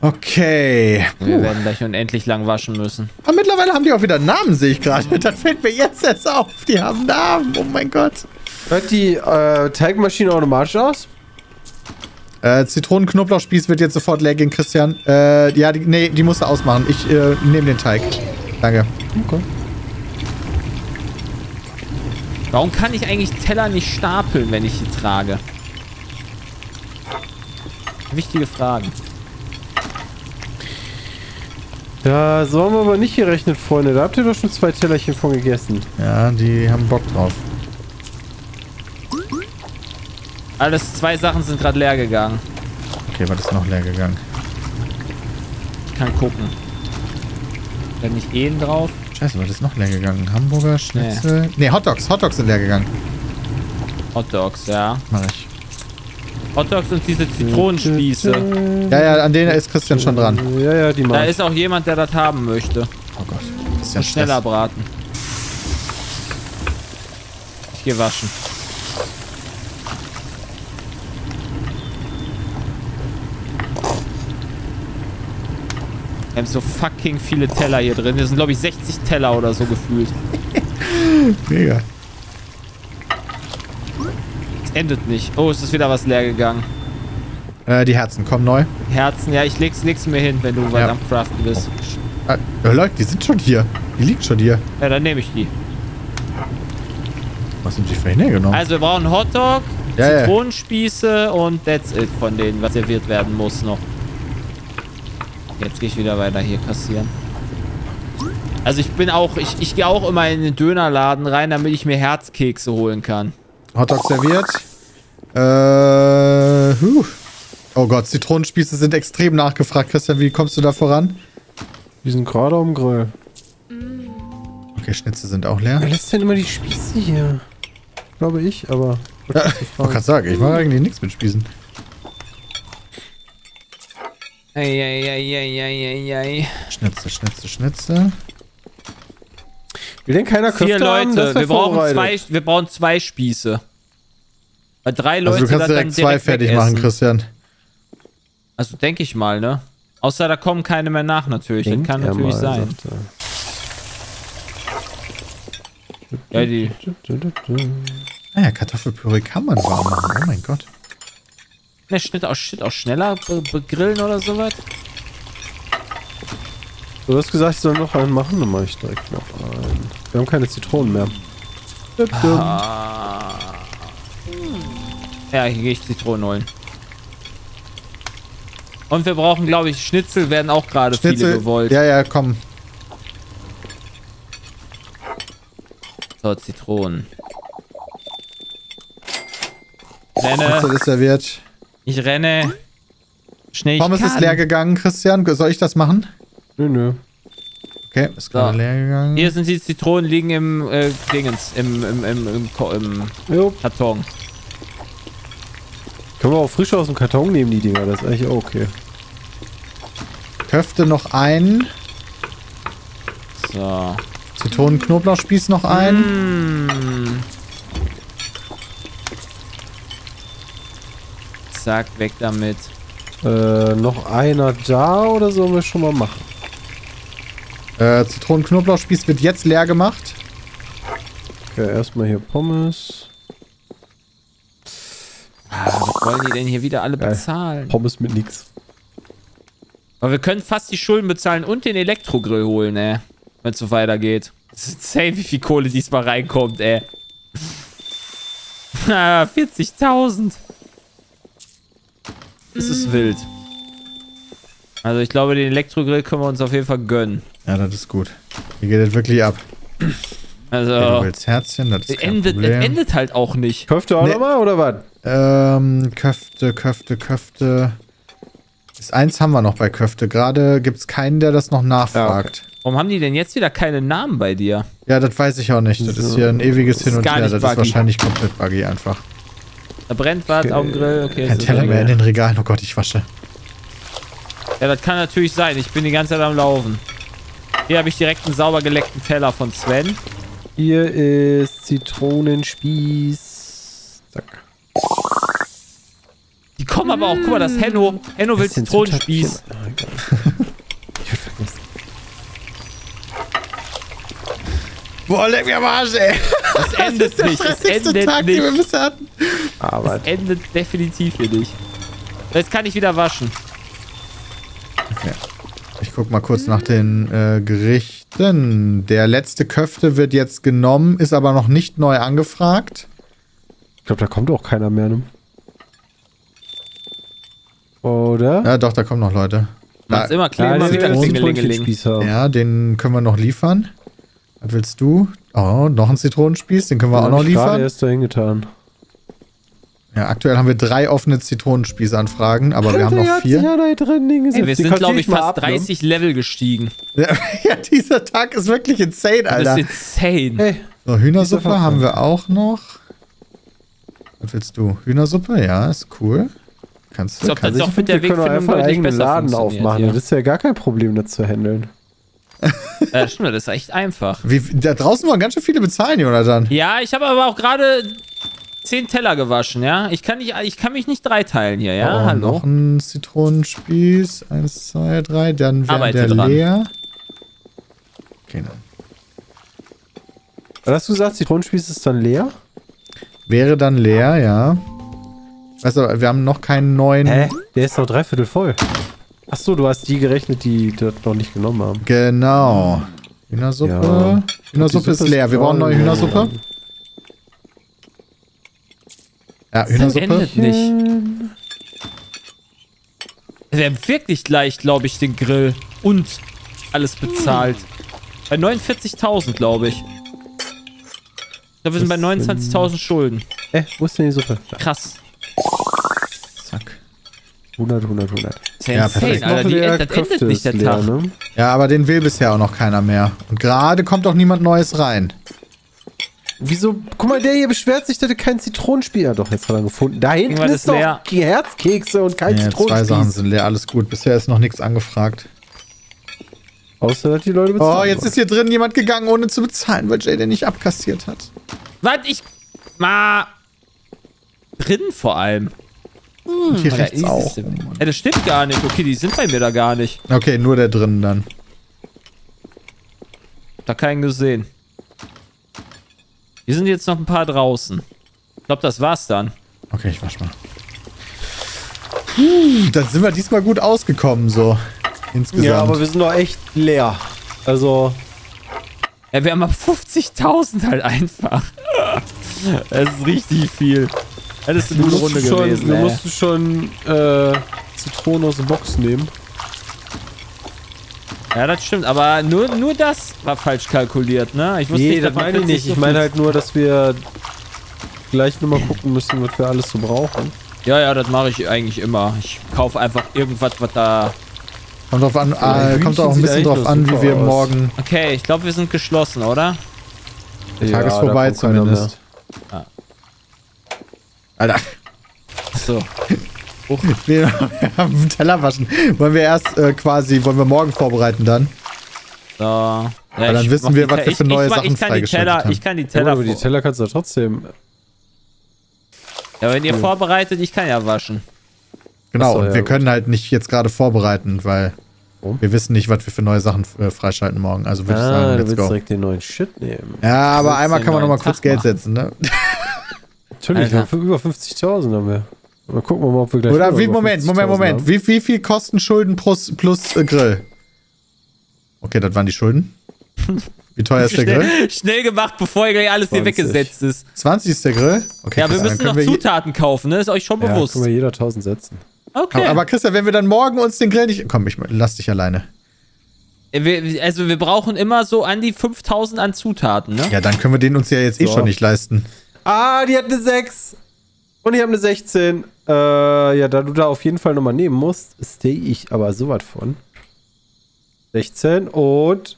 Okay. Wir Puh. werden gleich unendlich lang waschen müssen. Aber mittlerweile haben die auch wieder Namen, sehe ich gerade. Das fällt mir jetzt erst auf. Die haben Namen. Oh mein Gott. Hört die äh, Teigmaschine automatisch aus? Äh, Zitronen-Knoblauchspieß wird jetzt sofort leer gehen, Christian. Äh, ja, die, nee, die musst du ausmachen. Ich äh, nehme den Teig. Danke. Okay. Warum kann ich eigentlich Teller nicht stapeln, wenn ich sie trage? Wichtige Fragen. Da so haben wir aber nicht gerechnet, Freunde. Da habt ihr doch schon zwei Tellerchen von gegessen. Ja, die haben Bock drauf. Alles zwei Sachen sind gerade leer gegangen. Okay, was ist noch leer gegangen? Ich kann gucken. Da nicht Ehen drauf. Scheiße, was ist noch leer gegangen? Hamburger, Schnitzel. Nee, Hotdogs. Hotdogs sind leer gegangen. Hot Dogs, ja. Mach ich. Hot Dogs und diese Zitronenspieße. Ja, ja, an denen ist Christian schon dran. Ja, ja, die Da ist auch jemand, der das haben möchte. Oh Gott. Ist ja schneller Stress. braten. Ich gehe waschen. Wir haben so fucking viele Teller hier drin. Hier sind, glaube ich, 60 Teller oder so gefühlt. Mega. Endet nicht. Oh, es ist wieder was leer gegangen. Äh, die Herzen kommen neu. Herzen, ja, ich leg's, leg's mir hin, wenn du Ja. am Craften bist. Äh, äh, Leute, die sind schon hier. Die liegt schon hier. Ja, dann nehme ich die. Was sind die vorhin hergenommen? Also, wir brauchen Hotdog, Ja, ja. Zitronenspieße und that's it von denen, was serviert werden muss noch. Jetzt gehe ich wieder weiter hier kassieren. Also ich bin auch, ich, ich gehe auch immer in den Dönerladen rein, damit ich mir Herzkekse holen kann. Hotdog serviert. Äh, huh. Oh Gott, Zitronenspieße sind extrem nachgefragt. Christian, wie kommst du da voran? Die sind gerade am Grill. Okay, Schnitzel sind auch leer. Wer lässt denn immer die Spieße hier? Glaube ich, aber. Ja, ich wollte gerade sagen, ich mache eigentlich nichts mit Spießen. Eieieiei. Schnitzel, Schnitzel, Schnitzel. Will denn keiner Köfte Vier haben? Leute, Das wär wir brauchen, zwei, wir brauchen zwei Spieße. Weil drei Leute Also du kannst das dann direkt zwei fertig machen. Christian. Also denke ich mal, ne? Außer da kommen keine mehr nach natürlich. Das Denkt kann er natürlich mal, sein. Ja, die, er. Ah ja, Kartoffelpüree kann man warm machen. Oh mein Gott. ne, Schnitt auch, Shit auch schneller be begrillen oder sowas. Du hast gesagt, ich soll noch einen machen, dann mache ich direkt noch einen. Wir haben keine Zitronen mehr. Ah. Ja, hier gehe ich Zitronen holen. Und wir brauchen, glaube ich, Schnitzel werden auch gerade viele Schnitzel. gewollt. Ja, ja, komm. So, Zitronen. Renne, Schnitzel ist serviert. ich renne. Schnell ich Pommes kann. ist leer gegangen, Christian. Soll ich das machen? Nö, nö. Okay, ist gerade So. leer gegangen. Hier sind die Zitronen, liegen im äh, Dingens, im, im, im, im, im. Karton. Können wir auch frisch aus dem Karton nehmen, die Dinger. Das ist eigentlich auch okay. Köfte noch ein. So. Zitronen-Knoblauchspieß noch ein. Mm. Zack, weg damit. Äh, noch einer da oder sollen wir schon mal machen? Äh, Zitronen-Knoblauchspieß wird jetzt leer gemacht. Okay, erstmal hier Pommes. Ah, was wollen die denn hier wieder alle Geil. bezahlen? Pommes mit nix. Aber wir können fast die Schulden bezahlen und den Elektrogrill holen, ey. Wenn es so weitergeht. Das ist insane, wie viel Kohle diesmal reinkommt, ey. Ah, 40.000. Das ist wild. Also ich glaube, den Elektrogrill können wir uns auf jeden Fall gönnen. Ja, das ist gut. Hier geht es wirklich ab. Also, Okay, du Herzchen, das ist kein endet, Problem. endet halt auch nicht. Köfte auch Nee. nochmal oder was? Ähm, Köfte, Köfte, Köfte. Das eins haben wir noch bei Köfte. Gerade gibt es keinen, der das noch nachfragt. Warum haben die denn jetzt wieder keine Namen bei dir? Ja, das weiß ich auch nicht. Das ist hier ein ewiges Das Hin ist und gar Her. Das buggy. ist wahrscheinlich komplett buggy einfach. Da brennt was auf dem Grill. Okay, Kein Teller okay. mehr in den Regalen. Oh Gott, ich wasche. Ja, das kann natürlich sein. Ich bin die ganze Zeit am Laufen. Hier habe ich direkt einen sauber geleckten Teller von Sven. Hier ist Zitronenspieß. Zack. Die kommen aber auch, guck mal, das Henno. Henno will Zitronenspieß. Ah. Ich hab vergessen. Boah, leck mir am Arsch, ey. Das endet nicht. Das endet Tag, nicht. Aber Das endet definitiv hier nicht. Jetzt kann ich wieder waschen. Guck mal kurz nach den äh, Gerichten. Der letzte Köfte wird jetzt genommen, ist aber noch nicht neu angefragt. ich glaube, da kommt auch keiner mehr, ne? Oder? Ja, doch, da kommen noch Leute. Da, immer Ja, klar, der sieht will das einen Klingelingeling. Zitronenspieß haben. ja, den können wir noch liefern. Was willst du? Oh, noch ein Zitronenspieß, den können wir auch noch hab ich Gerade liefern. erst dahin getan. Ja, aktuell haben wir drei offene Zitronenspießanfragen, aber wir haben noch vier. ja da drin Ding Ey, gesetzt. wir Die sind, glaube ich, fast abnehmen. 30 Level gestiegen. Ja, ja, dieser Tag ist wirklich insane, Das Alter. ist insane. Hey, So, Hühnersuppe haben wir auch noch. Was willst du? Hühnersuppe? Ja, ist cool. Kannst Ich du. glaub, Kann das ist auch mit der wir können Wegfindung einfach einen deutlich eigenen besser Laden aufmachen. ja. Das ist ja gar kein Problem, das zu handeln. Ja, stimmt, das ist echt einfach. wie, da draußen wollen ganz schön viele bezahlen, Jonathan. Ja, ich habe aber auch gerade 10 Teller gewaschen, ja? Ich kann, nicht, ich kann mich nicht dreiteilen hier, ja? oh, Hallo? Noch ein Zitronenspieß. Eins, zwei, drei. Dann wäre der dran. leer. Okay. Was hast du gesagt, Zitronenspieß ist dann leer? Wäre dann leer, ja. Weißt du, wir haben noch keinen neuen. Hä? Der ist doch dreiviertel voll. Achso, du hast die gerechnet, die das noch nicht genommen haben. Genau. Hühnersuppe. Ja. Hühnersuppe ist leer. Wir brauchen neue. Hühnersuppe. Ja, Das Hühnersuppe. endet nicht. Wir haben wirklich gleich, glaube ich, den Grill und alles bezahlt. Bei 49.000, glaube ich. Ich glaube, wir sind bei Das sind- 29.000 Schulden. Äh, wo ist denn die Suppe? Da. Krass. Zack. 100, 100, 100. Das ist ja, perfekt. Alter. Die, der das Köfte endet nicht der leer, Tag. ne? Ja, aber den will bisher auch noch keiner mehr. Und gerade kommt auch niemand Neues rein. Wieso? Guck mal, der hier beschwert sich, dass er keinen Zitronenspieß. Ja, doch, jetzt hat er gefunden. Da hinten Irgendwas ist ist doch leer. Herzkekse und kein Ja, zwei Sachen Zitronenspieß. sind leer, alles gut. Bisher ist noch nichts angefragt. Außer, dass die Leute bezahlen. Oh, jetzt ist hier drin jemand gegangen, ohne zu bezahlen, weil Jay den nicht abkassiert hat. Was? Ich. Ma. Drin vor allem. Und hier rechts auch. Ja, das stimmt gar nicht. Okay, die sind bei mir da gar nicht. Okay, nur der drin dann. Da keinen gesehen. Hier sind jetzt noch ein paar draußen. Ich glaube, das war's dann. Okay, ich wasch mal. Puh, dann sind wir diesmal gut ausgekommen, so. Insgesamt. Ja, aber wir sind doch echt leer. Also, Ja, wir haben mal 50.000 halt einfach. Das ist richtig viel. Das ist eine du gute Runde schon, gewesen. du ey. musst schon äh, Zitronen aus der Box nehmen. Ja, das stimmt. Aber nur, nur das war falsch kalkuliert, ne? Ich wusste Nee, nicht, das meine ich nicht. so Ich meine halt nur, dass wir gleich nochmal gucken müssen, was wir alles so brauchen. Ja, ja, das mache ich eigentlich immer. Ich kaufe einfach irgendwas, was da. Kommt, drauf an, Ja, äh, kommt auch ein bisschen drauf an, wie wir aus. morgen. Okay, ich glaube, wir sind geschlossen, oder? Der Tag ist da vorbei zumindest. Ah. Alter, So. wir haben einen Teller waschen. Wollen wir erst äh, quasi, wollen wir morgen vorbereiten dann? So. Ja, Weil dann ich wissen wir, was wir für ich- neue ich, mach- Sachen ich kann die freigeschaltet Teller, haben. Ich kann die Ja, Teller. aber die Teller kannst du ja trotzdem. ja, wenn ihr vorbereitet, ich kann ja waschen. Genau, so, und ja, wir gut. können halt nicht jetzt gerade vorbereiten, weil Warum? wir wissen nicht, was wir für neue Sachen äh, freischalten morgen. Also würde ich Ah, sagen, du let's willst go. direkt den neuen Shit nehmen. Ja, aber willst einmal kann man noch mal neuen kurz Tag Geld machen. setzen, ne? Natürlich, wir Alter. haben über 50.000 haben wir. Mal gucken wir mal, ob wir gleich Oder wie, Moment, 50.000 Moment, Moment. haben. Wie, wie viel kosten Schulden plus, plus äh, Grill? Okay, das waren die Schulden. Wie teuer ist der Grill? Schnell, gemacht, bevor hier gleich alles hier 20. weggesetzt ist. 20 ist der Grill? Okay, Ja, wir müssen noch Zutaten kaufen, ne? Ist euch schon Ja, bewusst. können wir jeder 1000 setzen. Okay. Aber, aber Christian, wenn wir dann morgen uns den Grill nicht. Komm, ich lass dich alleine. Wir, also wir brauchen immer so an die 5000 an Zutaten, ne? Ja, dann können wir den uns ja jetzt eh So. schon nicht leisten. Ah, die hat eine 6. Und ich habe eine 16. Äh, ja, da du da auf jeden Fall nochmal nehmen musst, stehe ich aber so was von. 16 und.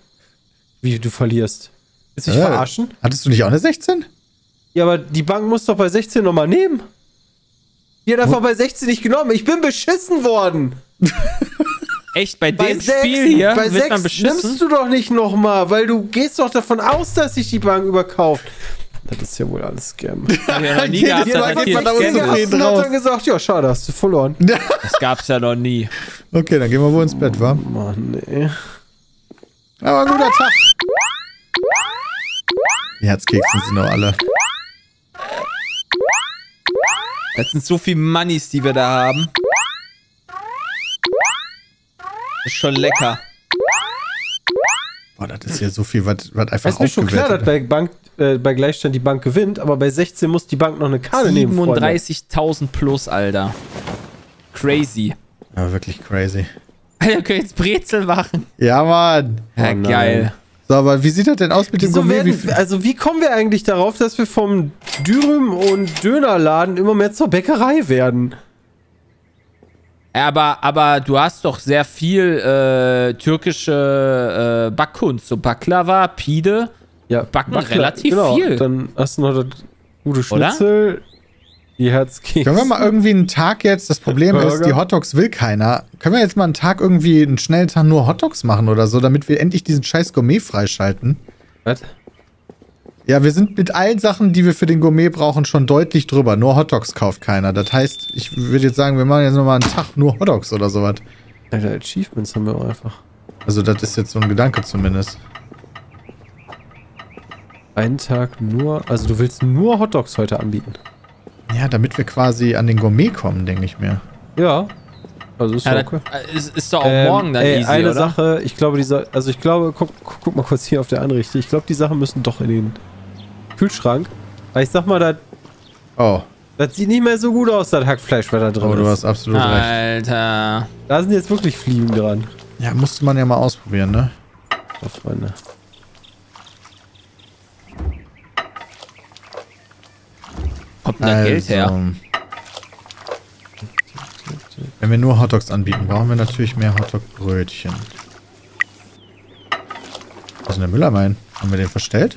Wie du verlierst. Willst du mich Äh, verarschen? Hattest du nicht auch eine 16? Ja, aber die Bank muss doch bei 16 nochmal nehmen. Die hat einfach bei 16 nicht genommen. Ich bin beschissen worden. Echt, bei, Bei dem 6, Spiel hier bei wird man 6 beschissen. nimmst du doch nicht nochmal, weil du gehst doch davon aus, dass sich die Bank überkauft. Das ist ja wohl alles Scam. Hab ja noch nie gehabt, dass das hier Scam ist. hat dann gesagt, ja, schade, hast du verloren. Das gab's ja noch nie. Okay, dann gehen wir wohl ins Bett, wa? Mann, nee. Aber guter Tag. Die Herzkeksen sind noch alle. Das sind so viele Moneys, die wir da haben. Ist schon lecker. Boah, das ist hier so viel, was was einfach Es ist mir schon klar, dass bei, Bank, äh, bei Gleichstand die Bank gewinnt, aber bei 16 muss die Bank noch eine Karte nehmen. Freunde. 37.000 plus, Alter. Crazy. Ja, wirklich crazy. Alter, wir können jetzt Brezel machen. Ja, Mann. Ja, Oh geil. So, aber wie sieht das denn aus mit dem Wieso Gourmet? Wie werden, viel- also wie kommen wir eigentlich darauf, dass wir vom Dürüm und Dönerladen immer mehr zur Bäckerei werden? Aber, aber du hast doch sehr viel äh, türkische äh, Backkunst. So Baklava, Pide. Ja, Backen relativ viel. Dann hast du noch das gute Oder? Schnitzel, die Herzkekse. Können wir mal irgendwie einen Tag jetzt, das Problem ist, die Hotdogs will keiner. Können wir jetzt mal einen Tag irgendwie, einen schnellen Tag nur Hotdogs machen oder so, damit wir endlich diesen scheiß Gourmet freischalten? Was? Ja, wir sind mit allen Sachen, die wir für den Gourmet brauchen, schon deutlich drüber. Nur Hotdogs kauft keiner. Das heißt, ich würde jetzt sagen, wir machen jetzt nochmal einen Tag nur Hotdogs oder sowas. Alter, Achievements haben wir auch einfach. Also, das ist jetzt so ein Gedanke zumindest. Einen Tag nur, also du willst nur Hotdogs heute anbieten. Ja, damit wir quasi an den Gourmet kommen, denke ich mir. Ja. Also ist Ja, ja, okay. ist, ist doch auch Ähm, morgen dann ey, easy, eine oder? Sache, ich glaube, dieser, also ich glaube, guck, guck, mal kurz hier auf der Anrichte. Ich glaube, die Sachen müssen doch in den Kühlschrank. Weil ich sag mal, das, Oh, das sieht nicht mehr so gut aus, das Hackfleisch, was da drin aber du ist. hast absolut recht. Alter. Da sind jetzt wirklich Fliegen dran. Ja, musste man ja mal ausprobieren, ne? So, Freunde. Kommt denn da Geld her? Also, Wenn wir nur Hotdogs anbieten, brauchen wir natürlich mehr Hotdog-Brötchen. Was ist denn der Müllermein? Haben wir den verstellt?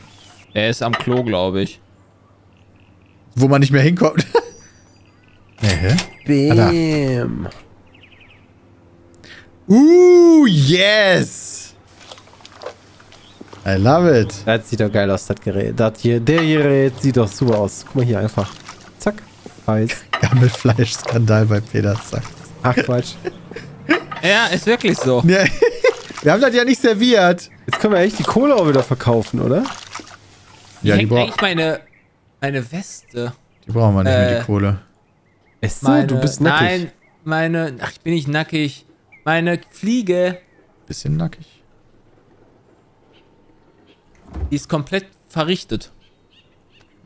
Er ist am Klo, glaube ich. Wo man nicht mehr hinkommt. nee, hä? Ah. Bam. Uh, yes! I love it. Das sieht doch geil aus, das Gerät. Das hier, der Gerät sieht doch super aus. Guck mal hier einfach. Eis. Gammelfleisch-Skandal bei Peter Zack. Ach Quatsch. Ja, ist wirklich so. Ja, wir haben das ja nicht serviert. Jetzt können wir echt die Kohle auch wieder verkaufen, oder? Ja, die, hängt bra eigentlich meine, meine Weste. die brauchen wir nicht mehr, Äh, die Kohle. Weißt Meine, du, du bist nackig. Nein, meine. Ach, ich bin nicht nackig. Meine Fliege, Bisschen nackig. die ist komplett verrichtet.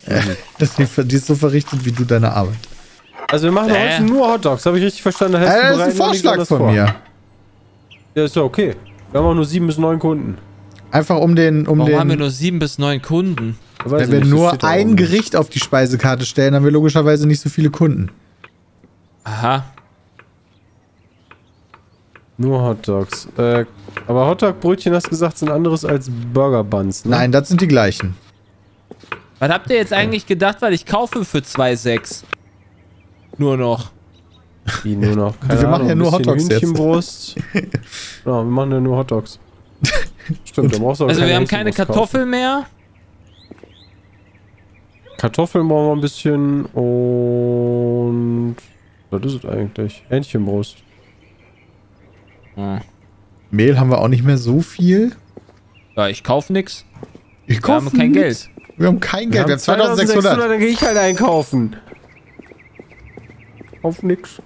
Das, die, die ist so verrichtet wie du deine Arbeit. Also wir machen Äh. heute nur Hotdogs, habe ich richtig verstanden? Da Äh, das ist ein Vorschlag von vor. mir. Ja, ist ja okay. Wir haben auch nur sieben bis neun Kunden. Einfach um den, um Warum haben wir den. nur sieben bis neun Kunden? Wenn wir nicht, nur ein. Gericht auf die Speisekarte stellen, haben wir logischerweise nicht so viele Kunden. Aha. Nur Hotdogs. Äh, aber Hotdog-Brötchen, hast du gesagt, sind anderes als Burger-Buns, ne? Nein, das sind die gleichen. Was habt ihr jetzt eigentlich gedacht, weil ich kaufe für 2,6? Nur noch. Die nur noch. Keine Wir machen Ahnung, ja nur Hotdogs jetzt. Hühnchenbrust. ja, wir machen ja nur Hotdogs. Stimmt, da brauchst du Also wir haben keine kaufen. Kartoffeln mehr. Kartoffeln brauchen wir ein bisschen und. Was ist es eigentlich? Hähnchenbrust. Hm. Mehl haben wir auch nicht mehr so viel. Ja, ich kaufe nix. Ich Wir haben kein Geld. Wir haben kein Geld. Wir haben 2600. dann gehe ich halt einkaufen. Auf nix.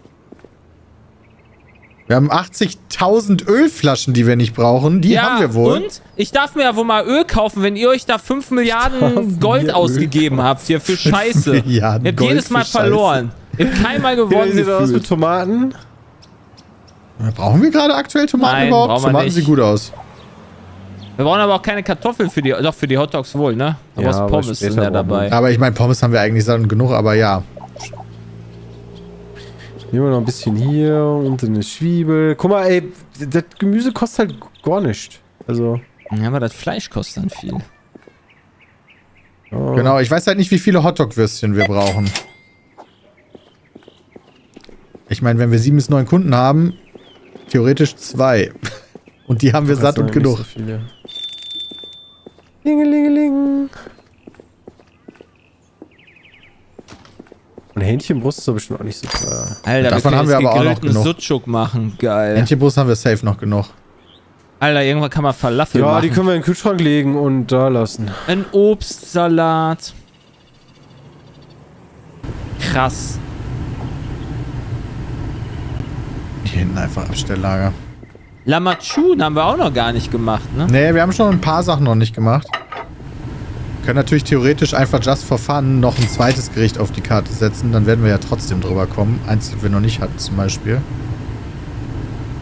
Wir haben 80.000 Ölflaschen, die wir nicht brauchen. Die haben wir wohl. und ich darf mir ja wohl mal Öl kaufen, wenn ihr euch da 5 Kaufen Milliarden Gold ausgegeben Öl. habt hier für Scheiße. Milliarden ihr habt Gold jedes Mal verloren. Ihr habt keinmal Wie gewonnen sieht das aus mit. Tomaten? Brauchen wir gerade aktuell Tomaten Nein, überhaupt? Tomaten nicht. sehen gut aus. Wir brauchen aber auch keine Kartoffeln für die, doch für die Hotdogs wohl, ne? Du Ja, Pommes sind ja wir- dabei. Aber ich meine, Pommes haben wir eigentlich dann genug, aber ja. Nehmen wir noch ein bisschen hier und eine Zwiebel. Guck mal, ey, das Gemüse kostet halt gar nichts. Also, Ja, aber das Fleisch kostet dann viel. ja. Genau, ich weiß halt nicht, wie viele Hotdog-Würstchen wir brauchen. Ich meine, wenn wir sieben bis neun Kunden haben, theoretisch zwei. Und die haben wir satt und genug. So viele. Lingelingeling. Und Hähnchenbrust ist doch bestimmt auch nicht so teuer. Alter, Davon können haben wir aber auch noch genug. Sucuk machen. Geil. Hähnchenbrust haben wir safe noch genug. Alter, irgendwann kann man Falafel Ja, machen. die können wir in den Kühlschrank legen und da lassen. Ein Obstsalat. Krass. Hier hinten einfach Abstelllager. Lamachun haben wir auch noch gar nicht gemacht, ne? Nee, wir haben schon ein paar Sachen noch nicht gemacht. Können natürlich theoretisch einfach just for fun noch ein zweites Gericht auf die Karte setzen. Dann werden wir ja trotzdem drüber kommen. Eins, das wir noch nicht hatten zum Beispiel.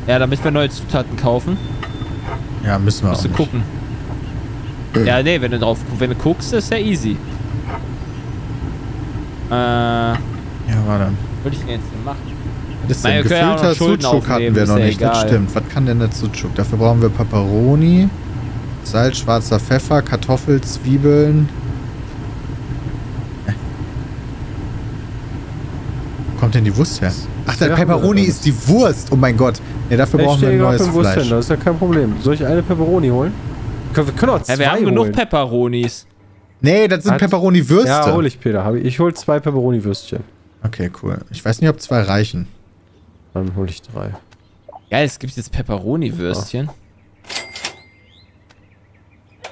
Ja, damit wir neue Zutaten kaufen. Ja, müssen wir Musst auch nicht. gucken. Ja, nee, wenn du drauf wenn du guckst, ist ja easy. Äh, Ja, warte. würde ich denn jetzt machen? Was ist denn? ja Gefüllter Schulden Sucuk hatten wir noch ja nicht. Das egal. stimmt. Was kann denn der Sucuk? Dafür brauchen wir Peperoni, Salz, schwarzer Pfeffer, Kartoffel, Zwiebeln. Äh. Wo kommt denn die Wurst her? Ach, der Ja, Peperoni das ist die Wurst. Oh mein Gott. Ne, dafür Ich brauchen wir ein neues Fleisch. das ist ja kein Problem. Soll ich eine Pepperoni holen? Können, wir können auch zwei Ja, wir haben genug holen. Peperonis. Nee, das sind Peperoni-Würste. Ja, hol ich, Peter. Ich, ich hol zwei Pepperoni-Würstchen. Okay, cool. Ich weiß nicht, ob zwei reichen. Dann hol ich drei. Geil, es gibt jetzt Peperoni-Würstchen.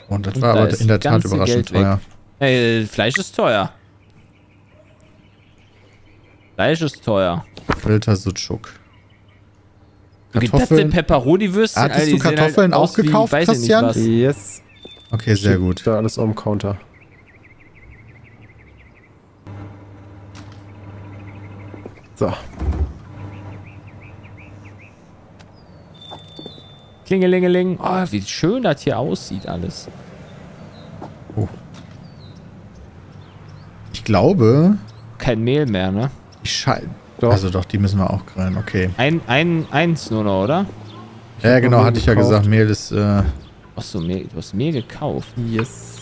Und das Und war da aber in der Tat überraschend teuer. Ey, Fleisch ist teuer. Fleisch ist teuer. Filter Sucuk. Kartoffeln. sind Peperoni-Würstchen. Hattest Alter, du sehen Kartoffeln halt auch wie, gekauft, weiß ich nicht Christian? Yes. Okay, sehr gut. Da alles auf dem Counter. So. Klingelingeling. Oh, wie schön das hier aussieht alles. Ich glaube, Kein Mehl mehr, ne? ich schalte. Doch. Also doch, die müssen wir auch grillen. Okay. Ein, ein, eins nur noch, oder? Ja, hab genau, hatte ich ja gesagt. Mehl ist. Äh, Achso, Mehl, du hast Mehl gekauft. Yes.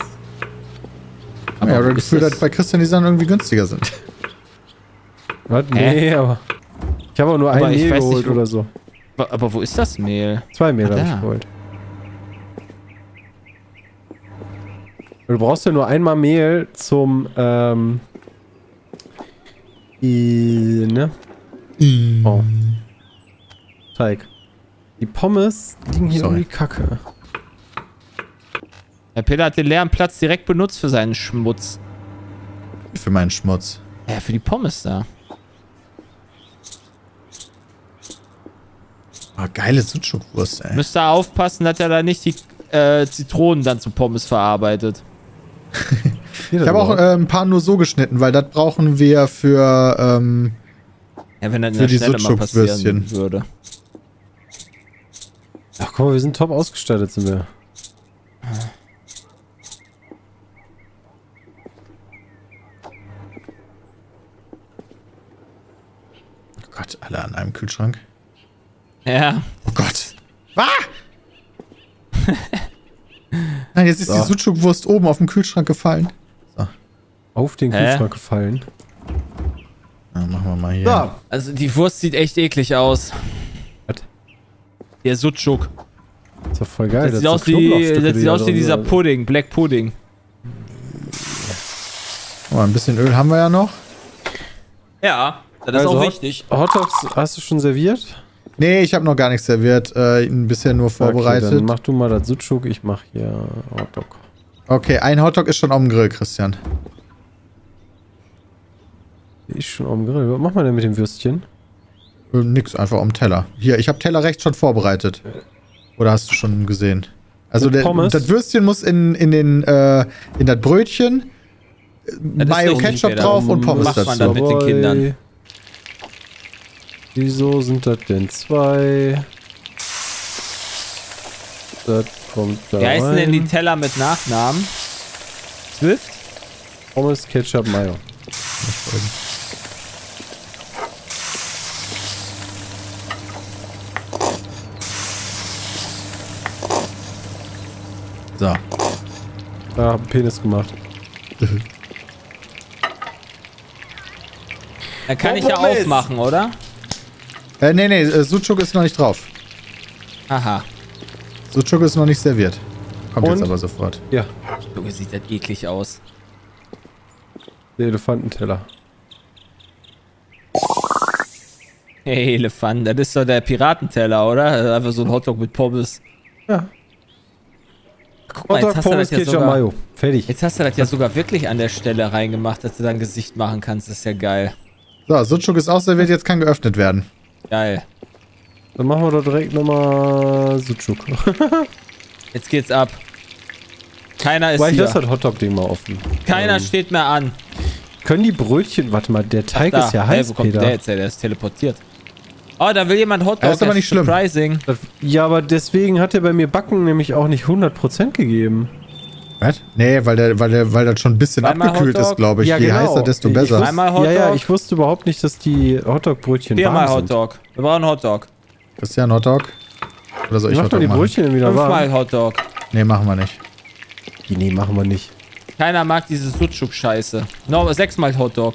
Aber ja, aber ist Gefühl, das- dass bei Christian die Sachen irgendwie günstiger sind. Was? Nee, aber. Ich habe auch nur Aber ein ich Mehl nicht, geholt wo- oder so. Aber, wo ist das Mehl? Zwei Mehl Ah, habe ich geholt. Du brauchst ja nur einmal Mehl zum, ähm, i, ne? Oh. Teig. Die Pommes liegen hier Sorry. irgendwie kacke. Herr Peter hat den leeren Platz direkt benutzt für seinen Schmutz. Für meinen Schmutz. Ja, für die Pommes da. Oh, geile Sucuk-Wurst, ey. Müsst ihr aufpassen, dass er da nicht die äh, Zitronen dann zu Pommes verarbeitet. Ich habe auch äh, ein paar nur so geschnitten, weil das brauchen wir für. Ähm, Ja, wenn das in Für der die Schnelle mal Sucuk-Würstchen. passieren würde. Ach guck mal, wir sind top ausgestattet, sind wir. oh Gott, alle an einem Kühlschrank. Ja. Oh Gott. Ah! Nein, jetzt ist So. die Sucuk-Wurst oben auf dem Kühlschrank gefallen. Auf den Hä? Kühlschrank gefallen. Ja, machen wir mal hier. So. Also die Wurst sieht echt eklig aus. Was? Der Sucuk. Ist doch voll geil. Das sieht sind aus wie, das sieht aus wie dieser. Pudding, Black Pudding. Oh, ein bisschen Öl haben wir ja noch. Ja, das ist Also auch Hot- wichtig. Hot Dogs hast du schon serviert? Nee, ich habe noch gar nichts serviert. Äh, bisher nur vorbereitet. Okay, dann mach du mal das Sucuk, ich mach hier Hotdog. Okay, ein Hotdog ist schon auf dem Grill, Christian. Ist schon auf dem Grill. Was macht man denn mit dem Würstchen? Äh, nix, einfach am Teller. Hier, ich habe Teller rechts schon vorbereitet. Oder hast du schon gesehen? Also der, das Würstchen muss in, in den äh, in das Brötchen, äh, Mayo Ketchup drauf und Pommes Macht man dazu. dann mit den Kindern. Wieso sind das denn zwei? Das kommt da Wie heißen denn die. Teller mit Nachnamen? Swift? Pommes, Ketchup, Mayo. So. Da hab einen Penis gemacht. Dann kann Oh, ich ja aufmachen, oder? Äh, nee, nee, äh, Sucuk ist noch nicht drauf. Aha. Sucuk ist noch nicht serviert. Kommt jetzt Und? aber sofort. Ja, Junge, sieht das eklig aus. der Elefantenteller. Hey, Elefant, das ist doch der Piratenteller, oder? Einfach so ein Hotdog mit Pommes. Ja. Guck mal, jetzt hast, du Pommes, das ja sogar, Mayo. Fertig. jetzt hast du das ja sogar wirklich an der Stelle reingemacht, dass du dein Gesicht machen kannst. Das ist ja geil. So, Sucuk ist auch serviert, jetzt kann geöffnet werden. Geil. Dann machen wir doch direkt nochmal Sucuk. Jetzt geht's ab. Keiner ist Weil ich hier. lasse das Hotdog-Ding mal offen. Keiner Ähm, steht mehr an. Können die Brötchen, warte mal, der Teig Da. ist ja Hey, heiß, wo kommt der Peter. jetzt her? Der ist teleportiert. Oh, da will jemand Hotdog. Das ist aber nicht schlimm. Surprising. Ja, aber deswegen hat er bei mir Backen nämlich auch nicht 100% gegeben. Was? Nee, weil der, weil der, weil das schon ein bisschen Zweimal abgekühlt Hotdog? ist, glaube ich. Ja, Je genau. heißer, desto Ich besser. Einmal Ja, ja, Hotdog. ich wusste überhaupt nicht, dass die Hotdog-Brötchen Viermal warm sind. Hotdog. Wir brauchen Hotdog. Christian, Hotdog? Oder soll ich Mach doch Hotdog die machen? Brötchen wieder Fünfmal warm. Hotdog. Nee, machen wir nicht. Nee, machen wir nicht. Keiner mag diese Sucuk-Scheiße. No, sechsmal Hotdog.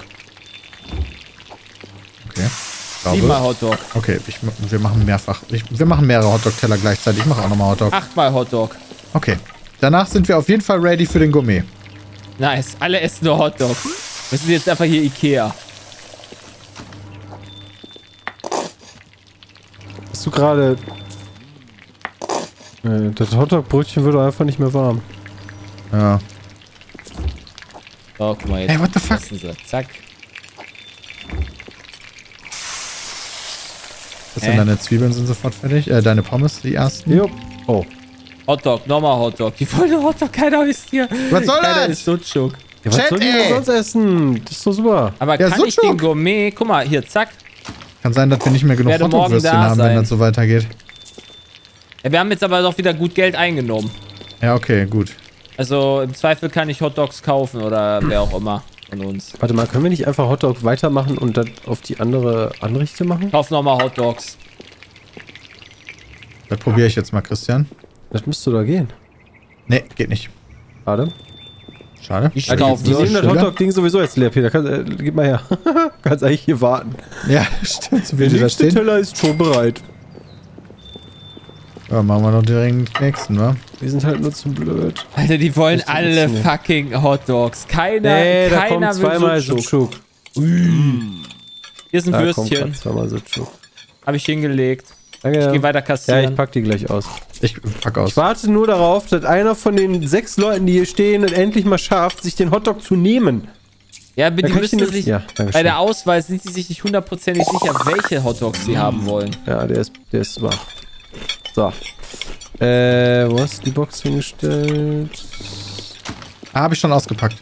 Okay. Ich Siebenmal. Hotdog. Okay, ich, wir machen mehrfach. Ich, wir machen mehrere Hotdog-Teller gleichzeitig. Ich mache auch nochmal Hotdog. Achtmal Hotdog. Okay. Danach sind wir auf jeden Fall ready für den Gourmet. Nice. Alle essen nur Hotdog. Wir sind jetzt einfach hier Ikea. Hast du gerade... Äh, das Hotdog-Brötchen wird einfach nicht mehr warm. Ja. So, guck mal jetzt. Hey, what the fuck? Zack. Was Hä? sind deine Zwiebeln sind sofort fertig? Äh, deine Pommes, die ersten? Jo. Oh. Hotdog, nochmal Hotdog. Die wollen Hotdog, keiner isst hier. Was soll keiner das? isst Sucuk. Ja, was Chat, soll die denn sonst essen? Das ist doch super. Aber Ja, kann ich Sucuk. den Gourmet... Guck mal, hier, zack. Kann sein, dass wir nicht mehr genug Hotdog-Würstchen haben, wenn sein. das so weitergeht. Ja, wir haben jetzt aber doch wieder gut Geld eingenommen. Ja, okay, gut. Also im Zweifel kann ich Hotdogs kaufen oder wer auch immer von uns. Warte mal, können wir nicht einfach Hotdog weitermachen und dann auf die andere Anrichte machen? Kauf nochmal Hotdogs. Das probiere ich jetzt mal, Christian. Das müsste da gehen. Nee, geht nicht. Schade. Schade. Ich Ja, die, die nehmen das? Hotdog-Ding sowieso jetzt leer, Peter. Kann, äh, gib mal her. Kannst eigentlich hier warten. Ja, stimmt. So Der die da nächste stehen. Teller ist schon bereit. Ja, machen wir doch direkt den nächsten, wa? Wir sind halt nur zu blöd. Alter, die wollen alle fucking Hotdogs. Keiner, Nee, da keiner kommt zweimal will Sucuk. Sucuk. Hier ist ein Da kommt Würstchen. grad zweimal Sucuk. Habe ich hingelegt. Danke. Ich geh weiter ja, kassieren. ich pack die gleich aus. Ich pack aus. Ich warte nur darauf, dass einer von den sechs Leuten, die hier stehen, endlich mal schafft, sich den Hotdog zu nehmen. ja, aber Dann die müssen sich... Ja, bei der Auswahl sind sie sich nicht hundertprozentig sicher, welche Hotdogs sie haben wollen. Ja, der ist, der ist super. So. Äh, wo hast du die Box hingestellt? Ah, habe ich schon ausgepackt.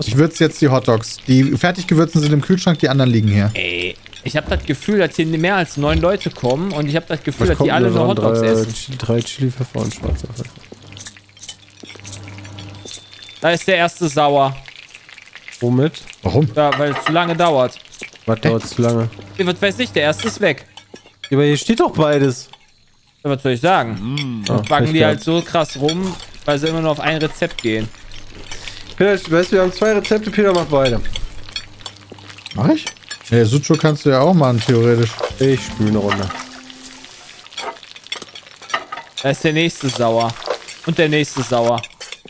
Ich würze jetzt die Hotdogs. Die fertig gewürzten sind im Kühlschrank, die anderen liegen hier. Ey, ich habe das Gefühl, dass hier mehr als neun Leute kommen und ich habe das Gefühl, Was dass die alle nur Hotdogs drei, essen. Drei Chili, Pfeffer und schwarzer Pfeffer. Da ist der erste sauer. Womit? Warum? Ja, weil es zu lange dauert. Was dauert zu lange? Was weiß ich, der erste ist weg. Aber hier steht doch beides. Ja, Was soll ich sagen? Ah, Backen Pech die halt so krass rum, weil sie immer nur auf ein Rezept gehen. Peter, weißt du, wir haben zwei Rezepte, Peter macht beide. Mach ich? Nee, Sucho kannst du ja auch machen, theoretisch. Ich spiele eine Runde. Da ist der nächste sauer. Und der nächste sauer.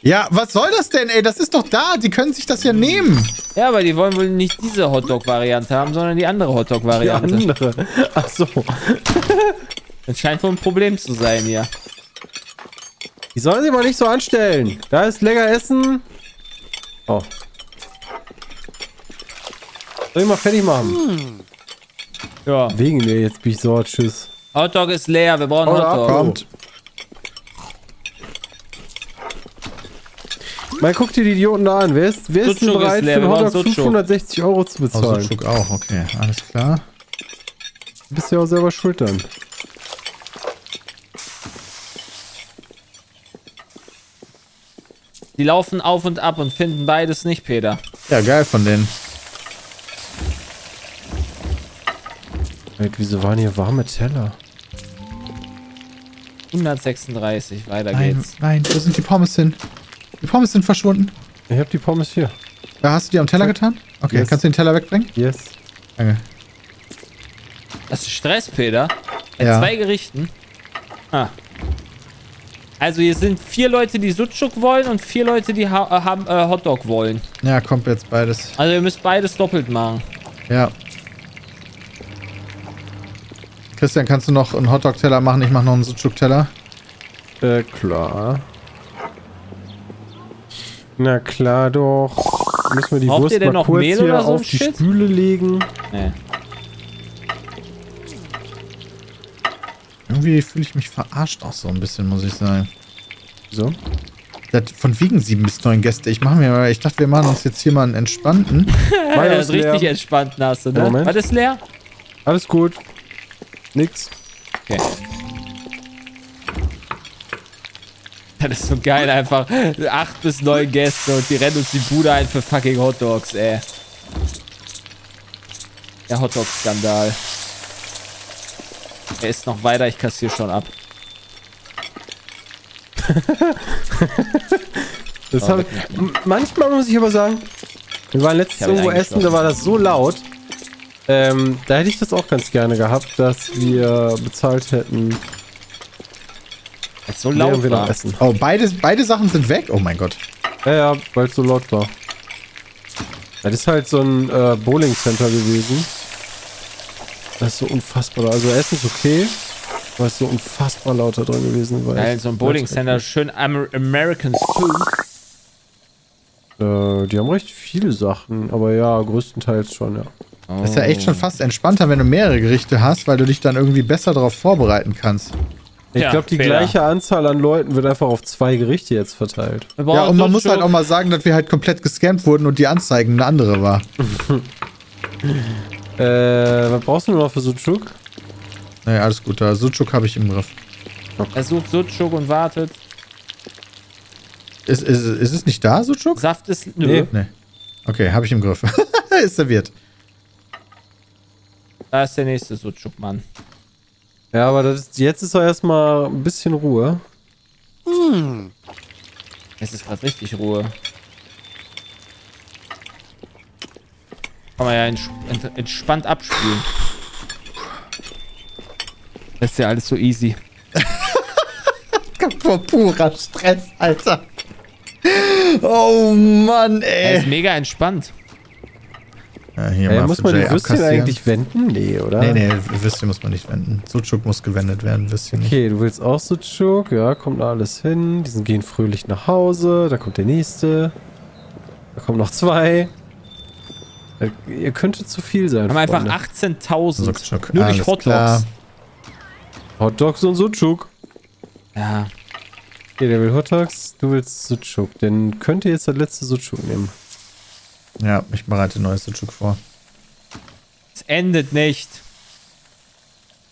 Ja, was soll das denn, ey? Das ist doch da. Die können sich das ja nehmen. Ja, aber die wollen wohl nicht diese Hotdog-Variante haben, sondern die andere Die Hotdog-Variante. andere. Ach so. Das scheint wohl ein Problem zu sein hier. Die sollen sich mal nicht so anstellen. Da ist lecker Essen. Oh. Soll ich mal fertig machen? Ja. Wegen mir, jetzt bin ich so, tschüss. Hotdog ist leer, wir brauchen Oder Hotdog. Kommt. Mal guck dir die Idioten da an. Wer ist, wer ist denn ist bereit, leer, für einen wir brauchen Hotdog Sucuk. 560 Euro zu Oh, bezahlen? Sucuk auch, okay. Alles klar. Du bist ja auch selber schuld dann. Die laufen auf und ab und finden beides nicht, Peter. Ja, geil von denen. Wieso waren hier warme Teller? 136, weiter Nein, geht's. nein, wo sind die Pommes hin? Die Pommes sind verschwunden. Ich hab die Pommes hier. Ja, hast du die am Teller getan? Okay, Yes. kannst du den Teller wegbringen? Yes. Danke. Das ist Stress, Peter. Bei Ja. zwei Gerichten. Ah. Also hier sind vier Leute, die Sucuk wollen und vier Leute, die ha äh, haben, äh, Hotdog wollen. Ja, kommt jetzt beides. Also ihr müsst beides doppelt machen. Ja. Christian, kannst du noch einen Hotdog-Teller machen? Ich mache noch einen Sucuk-Teller. Äh, klar. Na klar doch. Müssen wir die Braucht Wurst ihr denn mal noch kurz Mehl hier oder so auf ein die Shit? Spüle legen. Nee. Irgendwie fühle ich mich verarscht auch so ein bisschen, muss ich sagen. So. Das, von wegen sieben bis neun Gäste. Ich mache mir mal, ich dachte, wir machen uns jetzt hier mal einen entspannten. Mayo das richtig leer. entspannt, hast du, ne? Moment. Was ist leer? Alles gut. Nix. Okay. Das ist so geil, einfach. Acht bis neun Gäste und die rennen uns die Bude ein für fucking Hotdogs, ey. Der Hotdog-Skandal. Er ist noch weiter, ich kassiere schon ab. Das Oh, hab manchmal muss ich aber sagen, wir waren letztens irgendwo essen, da war das so laut. Ähm, da hätte ich das auch ganz gerne gehabt, dass wir bezahlt hätten, es so laut wir noch war. essen. Oh, beide, beide Sachen sind weg? Oh mein Gott. Ja, ja, weil es so laut war. Das ist halt so ein äh, Bowling-Center gewesen. Das ist so unfassbar laut. Also Essen ist okay, aber es ist so unfassbar laut da drin gewesen. Weil Geil, so ein Bowling-Center, schön Amer American Food. Äh, die haben recht viele Sachen, aber ja, größtenteils schon, ja. Das ist ja echt schon fast entspannter, wenn du mehrere Gerichte hast, weil du dich dann irgendwie besser darauf vorbereiten kannst. Ich Ja, glaube, die Fehler. gleiche Anzahl an Leuten wird einfach auf zwei Gerichte jetzt verteilt. Ja, und man muss halt auch mal sagen, dass wir halt komplett gescampt wurden und die Anzeigen eine andere war. Äh, was brauchst du noch für Sucuk? Naja, alles gut, da Sucuk habe ich im Griff. Er sucht Sucuk und wartet. Ist, ist, ist es nicht da, Sucuk? Saft ist... Nö. Nee. Nee. Okay, habe ich im Griff. ist serviert. Da ist der nächste Sucuk, Mann. Ja, aber das ist, jetzt ist doch erstmal ein bisschen Ruhe. Es ist gerade richtig Ruhe. Kann man ja ents ent entspannt abspielen. Das ist ja alles so easy. Vor purer Stress, Alter. Oh Mann, Er ist ey. mega entspannt. Ja, hier mal muss man die Würstchen eigentlich wenden? Nee, oder? Nee, nee, Würstchen muss man nicht wenden. Sucuk muss gewendet werden, Würstchen nicht. Okay, du willst auch Sucuk. Ja, kommt da alles hin. Die sind- gehen fröhlich nach Hause. Da kommt der nächste. Da kommen noch zwei. Äh, Ihr könntet zu viel sein. Haben einfach Freunde. 18.000. Sucuk, Nur durch alles Hotdogs. klar. Hotdogs und Sucuk. Ja. Okay, der will Hotdogs, du willst Sucuk. Dann könnt ihr jetzt das letzte Sucuk nehmen. Ja, ich bereite neues Sucuk vor. Es endet nicht.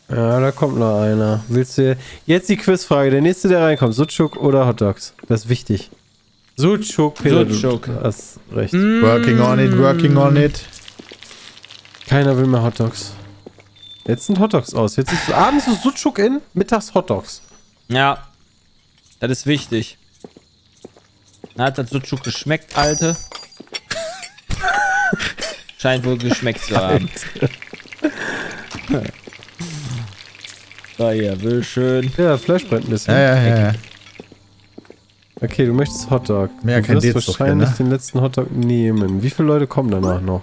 Ja, da kommt noch einer. Willst du. Jetzt die Quizfrage. Der nächste, der reinkommt. Sucuk oder Hotdogs? Das ist wichtig. Du Sucuk. Hast recht. Working on it, working on it. Keiner will mehr Hotdogs. Jetzt sind Hotdogs aus. Jetzt ist abends ist Sucuk in, mittags Hotdogs. Ja. Das ist wichtig. Na, hat das Sucuk geschmeckt, Alte? Scheint wohl geschmeckt zu haben. so, hier, will schön. Ja, Fleisch brennt ein bisschen. Ja, ja, ja. ja. Okay, du möchtest Hotdog. Mehr du kein wirst hier, wahrscheinlich ne? den letzten Hotdog nehmen. Wie viele Leute kommen danach noch?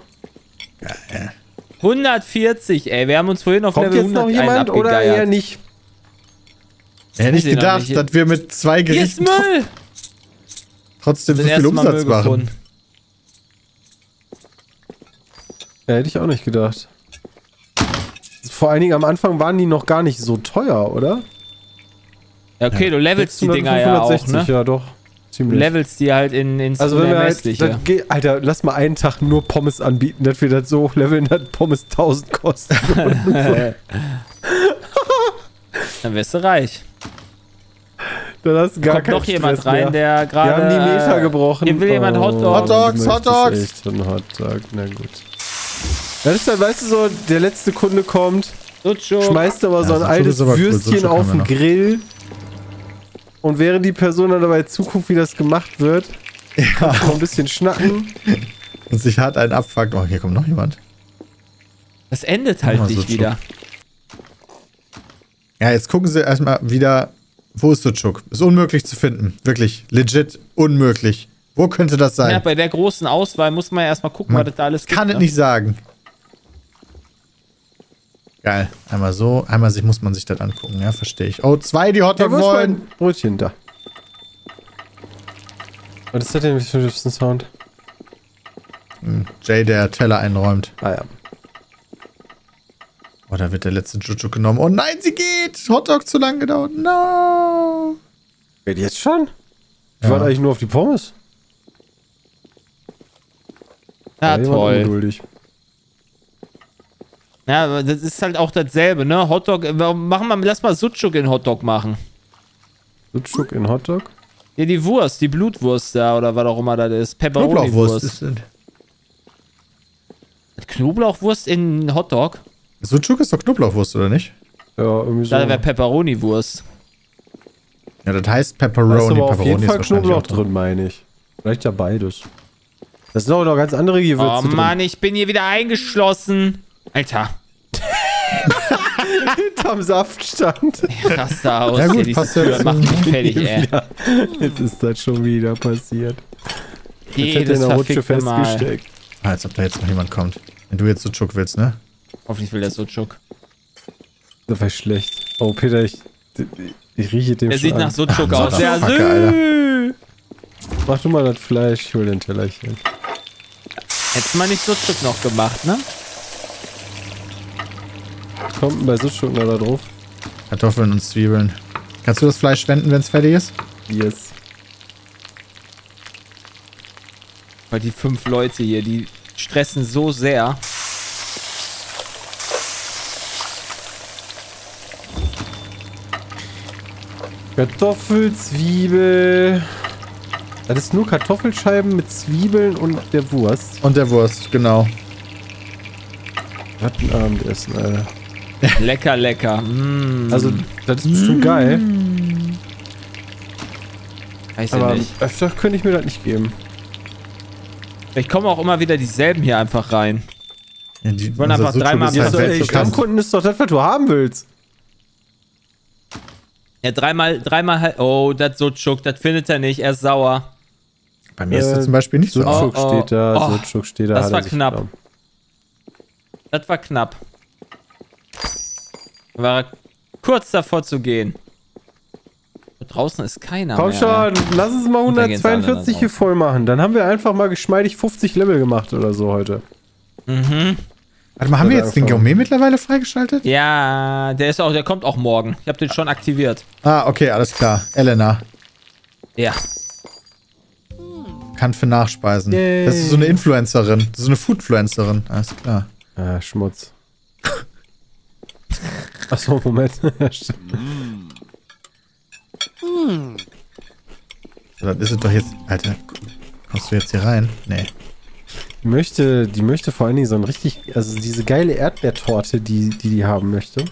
140, ey. Wir haben uns vorhin auf Kommt Level jetzt noch 100 einen jemand oder eher nicht? Hätte nicht noch gedacht, nicht. dass wir mit zwei Hier ist Gerichten Müll! trotzdem so viel Umsatz Müll machen. Ja, hätte ich auch nicht gedacht. Vor allen Dingen am Anfang waren die noch gar nicht so teuer, oder? Ja, okay, du levelst die 600, Dinger ja auch, 560, ne? ja doch. Du Ziemlich. levelst die halt in, ins also wenn wir halt, geht, Alter, lass mal einen Tag nur Pommes anbieten, dass wir das so hochleveln, dass Pommes 1000 kosten. Dann wärst du reich. Dann hast du gar Kommt noch jemand Stress mehr. rein, der Wir gerade. haben die Meter gebrochen. Hier will jemand Hotdog. Hotdogs, du möchtest Hotdogs. Echt einen Hotdog, na gut. Das ist dann, weißt du so, der letzte Kunde kommt, Sucho. schmeißt aber so Ja, ein altes cool, Würstchen Sucuk auf den wir noch. Grill. Und während die Person dann dabei zuguckt, wie das gemacht wird, Ja. noch ein bisschen schnacken. Und sich hart einen abfuckt. Oh, hier kommt noch jemand. Das endet halt nicht Sucuk. wieder. Ja, jetzt gucken sie erstmal wieder. Wo ist Sucuk? Ist unmöglich zu finden. Wirklich. Legit unmöglich. Wo könnte das sein? Ja, bei der großen Auswahl muss man ja erstmal gucken, Man was das da alles Kann es ne? nicht sagen. Geil. Einmal so, einmal sich muss man sich das angucken, ja, verstehe ich. Oh, zwei, die Ja, Hotdog wo ist wollen. mein Brötchen da? Was ist das denn für ein Sound? Hm, Jay, der Teller einräumt. Ah ja. Oh, da wird der letzte Juju genommen. Oh nein, sie geht! Hotdog zu lang gedauert. No! Geht jetzt schon? Ich Ja. warte eigentlich nur auf die Pommes. Ja, jemand toll. ungeduldig. Ja, aber das ist halt auch dasselbe, ne? Hotdog, warum- machen wir, lass mal Sucuk in Hotdog machen. Sucuk in Hotdog? Ja, die Wurst, die Blutwurst da oder was auch immer das ist. Knoblauchwurst. Ist, äh, Knoblauchwurst in Hotdog? Sucuk ist doch Knoblauchwurst, oder nicht? Ja, irgendwie so. Da wäre Pepperoni-Wurst. Ja, das heißt Da ist Pepperoni. aber auf Pepperoni jeden ist Fall wahrscheinlich Knoblauch auch drin, meine ich. Vielleicht ja beides. Das sind auch noch ganz andere Gewürze Oh drin. Mann, ich bin hier wieder eingeschlossen. Alter, Hinterm Saftstand. raster aus. Ja gut, passt ja Tür jetzt macht so. mich fertig, ey. Ja, jetzt ist das schon wieder passiert. Jetzt hat er Jedes in der Rutsche Mal. festgesteckt. Ah, als ob da jetzt noch jemand kommt. Wenn du jetzt Sucuk willst, ne? Hoffentlich will der Sucuk. Das war schlecht. Oh, Peter, ich, ich rieche dem Der sieht nach an. Sucuk Ach, aus. Ja, Motherfucker, Alter. sü. Mach du mal das Fleisch, ich hol den Tellerchen. Hättest mal nicht Sucuk noch gemacht, ne? Kommt denn bei noch da drauf? Kartoffeln und Zwiebeln. Kannst du das Fleisch wenden, wenn es fertig ist? Yes. Weil die fünf Leute hier, die stressen so sehr. Kartoffel, Zwiebel. Das ist nur Kartoffelscheiben mit Zwiebeln und der Wurst. Und der Wurst, genau. Was ein Abendessen, Alter. Lecker, lecker. Mm. Also, das ist bestimmt geil. weiß Aber nicht. öfter könnte ich mir das nicht geben. Vielleicht kommen auch immer wieder dieselben hier einfach rein. Ja, die, wollen unser einfach Sucuk dreimal ist Ja, halt so. Stammkunden ist doch das, was du haben willst. Ja, dreimal, dreimal halt. Oh, das Sucuk, das findet er nicht. Er ist sauer. Bei mir ist das Äh, zum Beispiel nicht so. Sucuk Oh, oh. steht da, Oh, Sucuk steht da. das hat war er knapp. Das war knapp. War kurz davor zu gehen. Da draußen ist keiner Komm mehr. schon, lass uns mal Und dann gehen's alle 142 dann hier voll machen. Dann haben wir einfach mal geschmeidig 50 Level gemacht oder so heute. Mhm. Warte mal, haben wir jetzt den Gourmet mittlerweile freigeschaltet? Ja, der ist auch, der kommt auch morgen. Ich habe den schon aktiviert. Ah, okay, alles klar. Elena. Ja. Kann für Nachspeisen. Yay. Das ist so eine Influencerin. Das ist so eine Foodfluencerin. Alles klar. Ah, Schmutz. Achso, Moment. So, dann ist doch jetzt. Alter, kommst du jetzt hier rein? Nee. die, möchte, die möchte vor allen Dingen so ein richtig, also diese geile Erdbeertorte, die die, die haben möchte.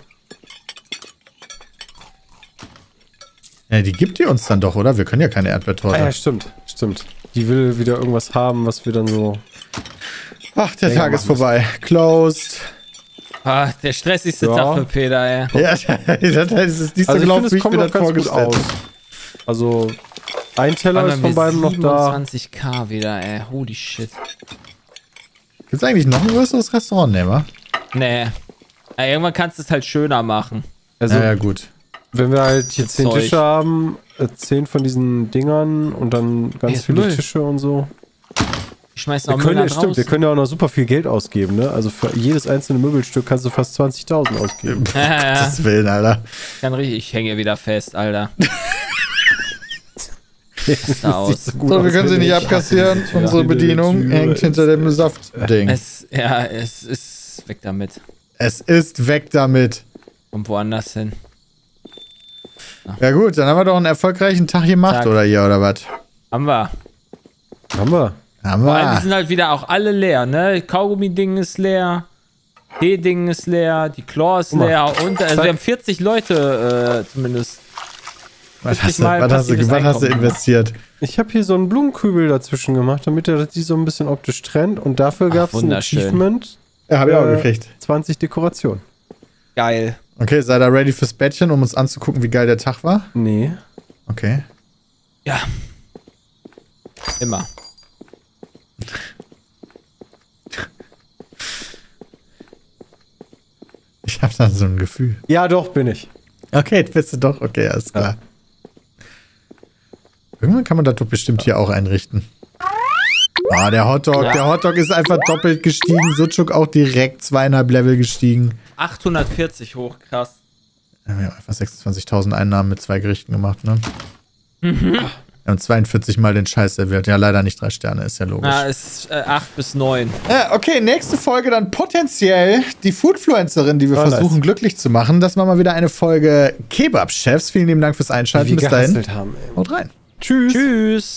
Ja, die gibt die uns dann doch, oder? Wir können ja keine Ah Erdbeertorte. ja, stimmt, stimmt. Die will wieder irgendwas haben, was wir dann so. Ach, der Tag ist vorbei. Closed. Ah, der stressigste Ja. Tag für Peter, ey. Ja, das ist nicht so Also ich finde, gelaufen, es wie ich kommt mir das ganz gut vorgestellt aus. Also, ein Teller ist von beiden noch da. 27k wieder, ey. Holy shit. Gibt es eigentlich noch ein größeres Restaurant, ne, wa? Nee. Ja, irgendwann kannst du es halt schöner machen. Also, ja, ja, gut. wenn wir halt hier zehn Zeug. Tische haben, äh, zehn von diesen Dingern und dann ganz ist viele. Tische und so. Ich schmeiß Wir noch können, Müll stimmt, wir draußen. können ja auch noch super viel Geld ausgeben, ne? Also für jedes einzelne Möbelstück kannst du fast 20.000 ausgeben. Ja, ja. Das Willen, Alter. Kann richtig, ich hänge wieder fest, Alter. Sieht aus. so gut So, aus, wir können sie nicht ich- abkassieren. Unsere Bedienung Tür hängt hinter dem Saftding. Es, ja, es ist weg damit. Es ist weg damit. Und woanders hin. Ja gut, dann haben wir doch einen erfolgreichen Tag gemacht, Zack. oder hier, oder was? Haben wir. Haben wir. Haben Vor allem, die wir. sind halt wieder auch alle leer, ne? Kaugummi-Ding ist leer. Tee-Ding ist leer. Die Claw ist leer. Und also wir haben 40 Leute äh, zumindest. Was hast du, was hast du, was hast du investiert? Ich habe hier so einen Blumenkübel dazwischen gemacht, damit er die so ein bisschen optisch trennt. Und dafür gab es ein. Achievement. Ja, hab ich auch äh, gekriegt. 20 Dekorationen. Geil. Okay, seid ihr ready fürs Bettchen, um uns anzugucken, wie geil der Tag war? Nee. Okay. Ja. Immer. Ich habe da so ein Gefühl. Ja, doch, bin ich. Okay, bist du doch. Okay, alles klar. Irgendwann kann man das doch bestimmt hier auch einrichten. Ah, der Hotdog, Ja. der Hotdog ist einfach doppelt gestiegen. Sucuk auch direkt zweieinhalb Level gestiegen. 840 hoch, krass. Ja, Wir haben einfach 26.000 Einnahmen mit zwei Gerichten gemacht, ne? Mhm. Wir haben 42 Mal den Scheiß serviert. Ja, leider nicht drei Sterne, ist ja logisch. Na, ist äh, 8 bis 9. Äh, okay, nächste Folge dann potenziell die Foodfluencerin, die wir Oh, versuchen nice. glücklich zu machen. Das war mal wieder eine Folge Kebab-Chefs. Vielen lieben Dank fürs Einschalten. Wie Bis dahin. haben. Ey. Haut rein. Tschüss. Tschüss.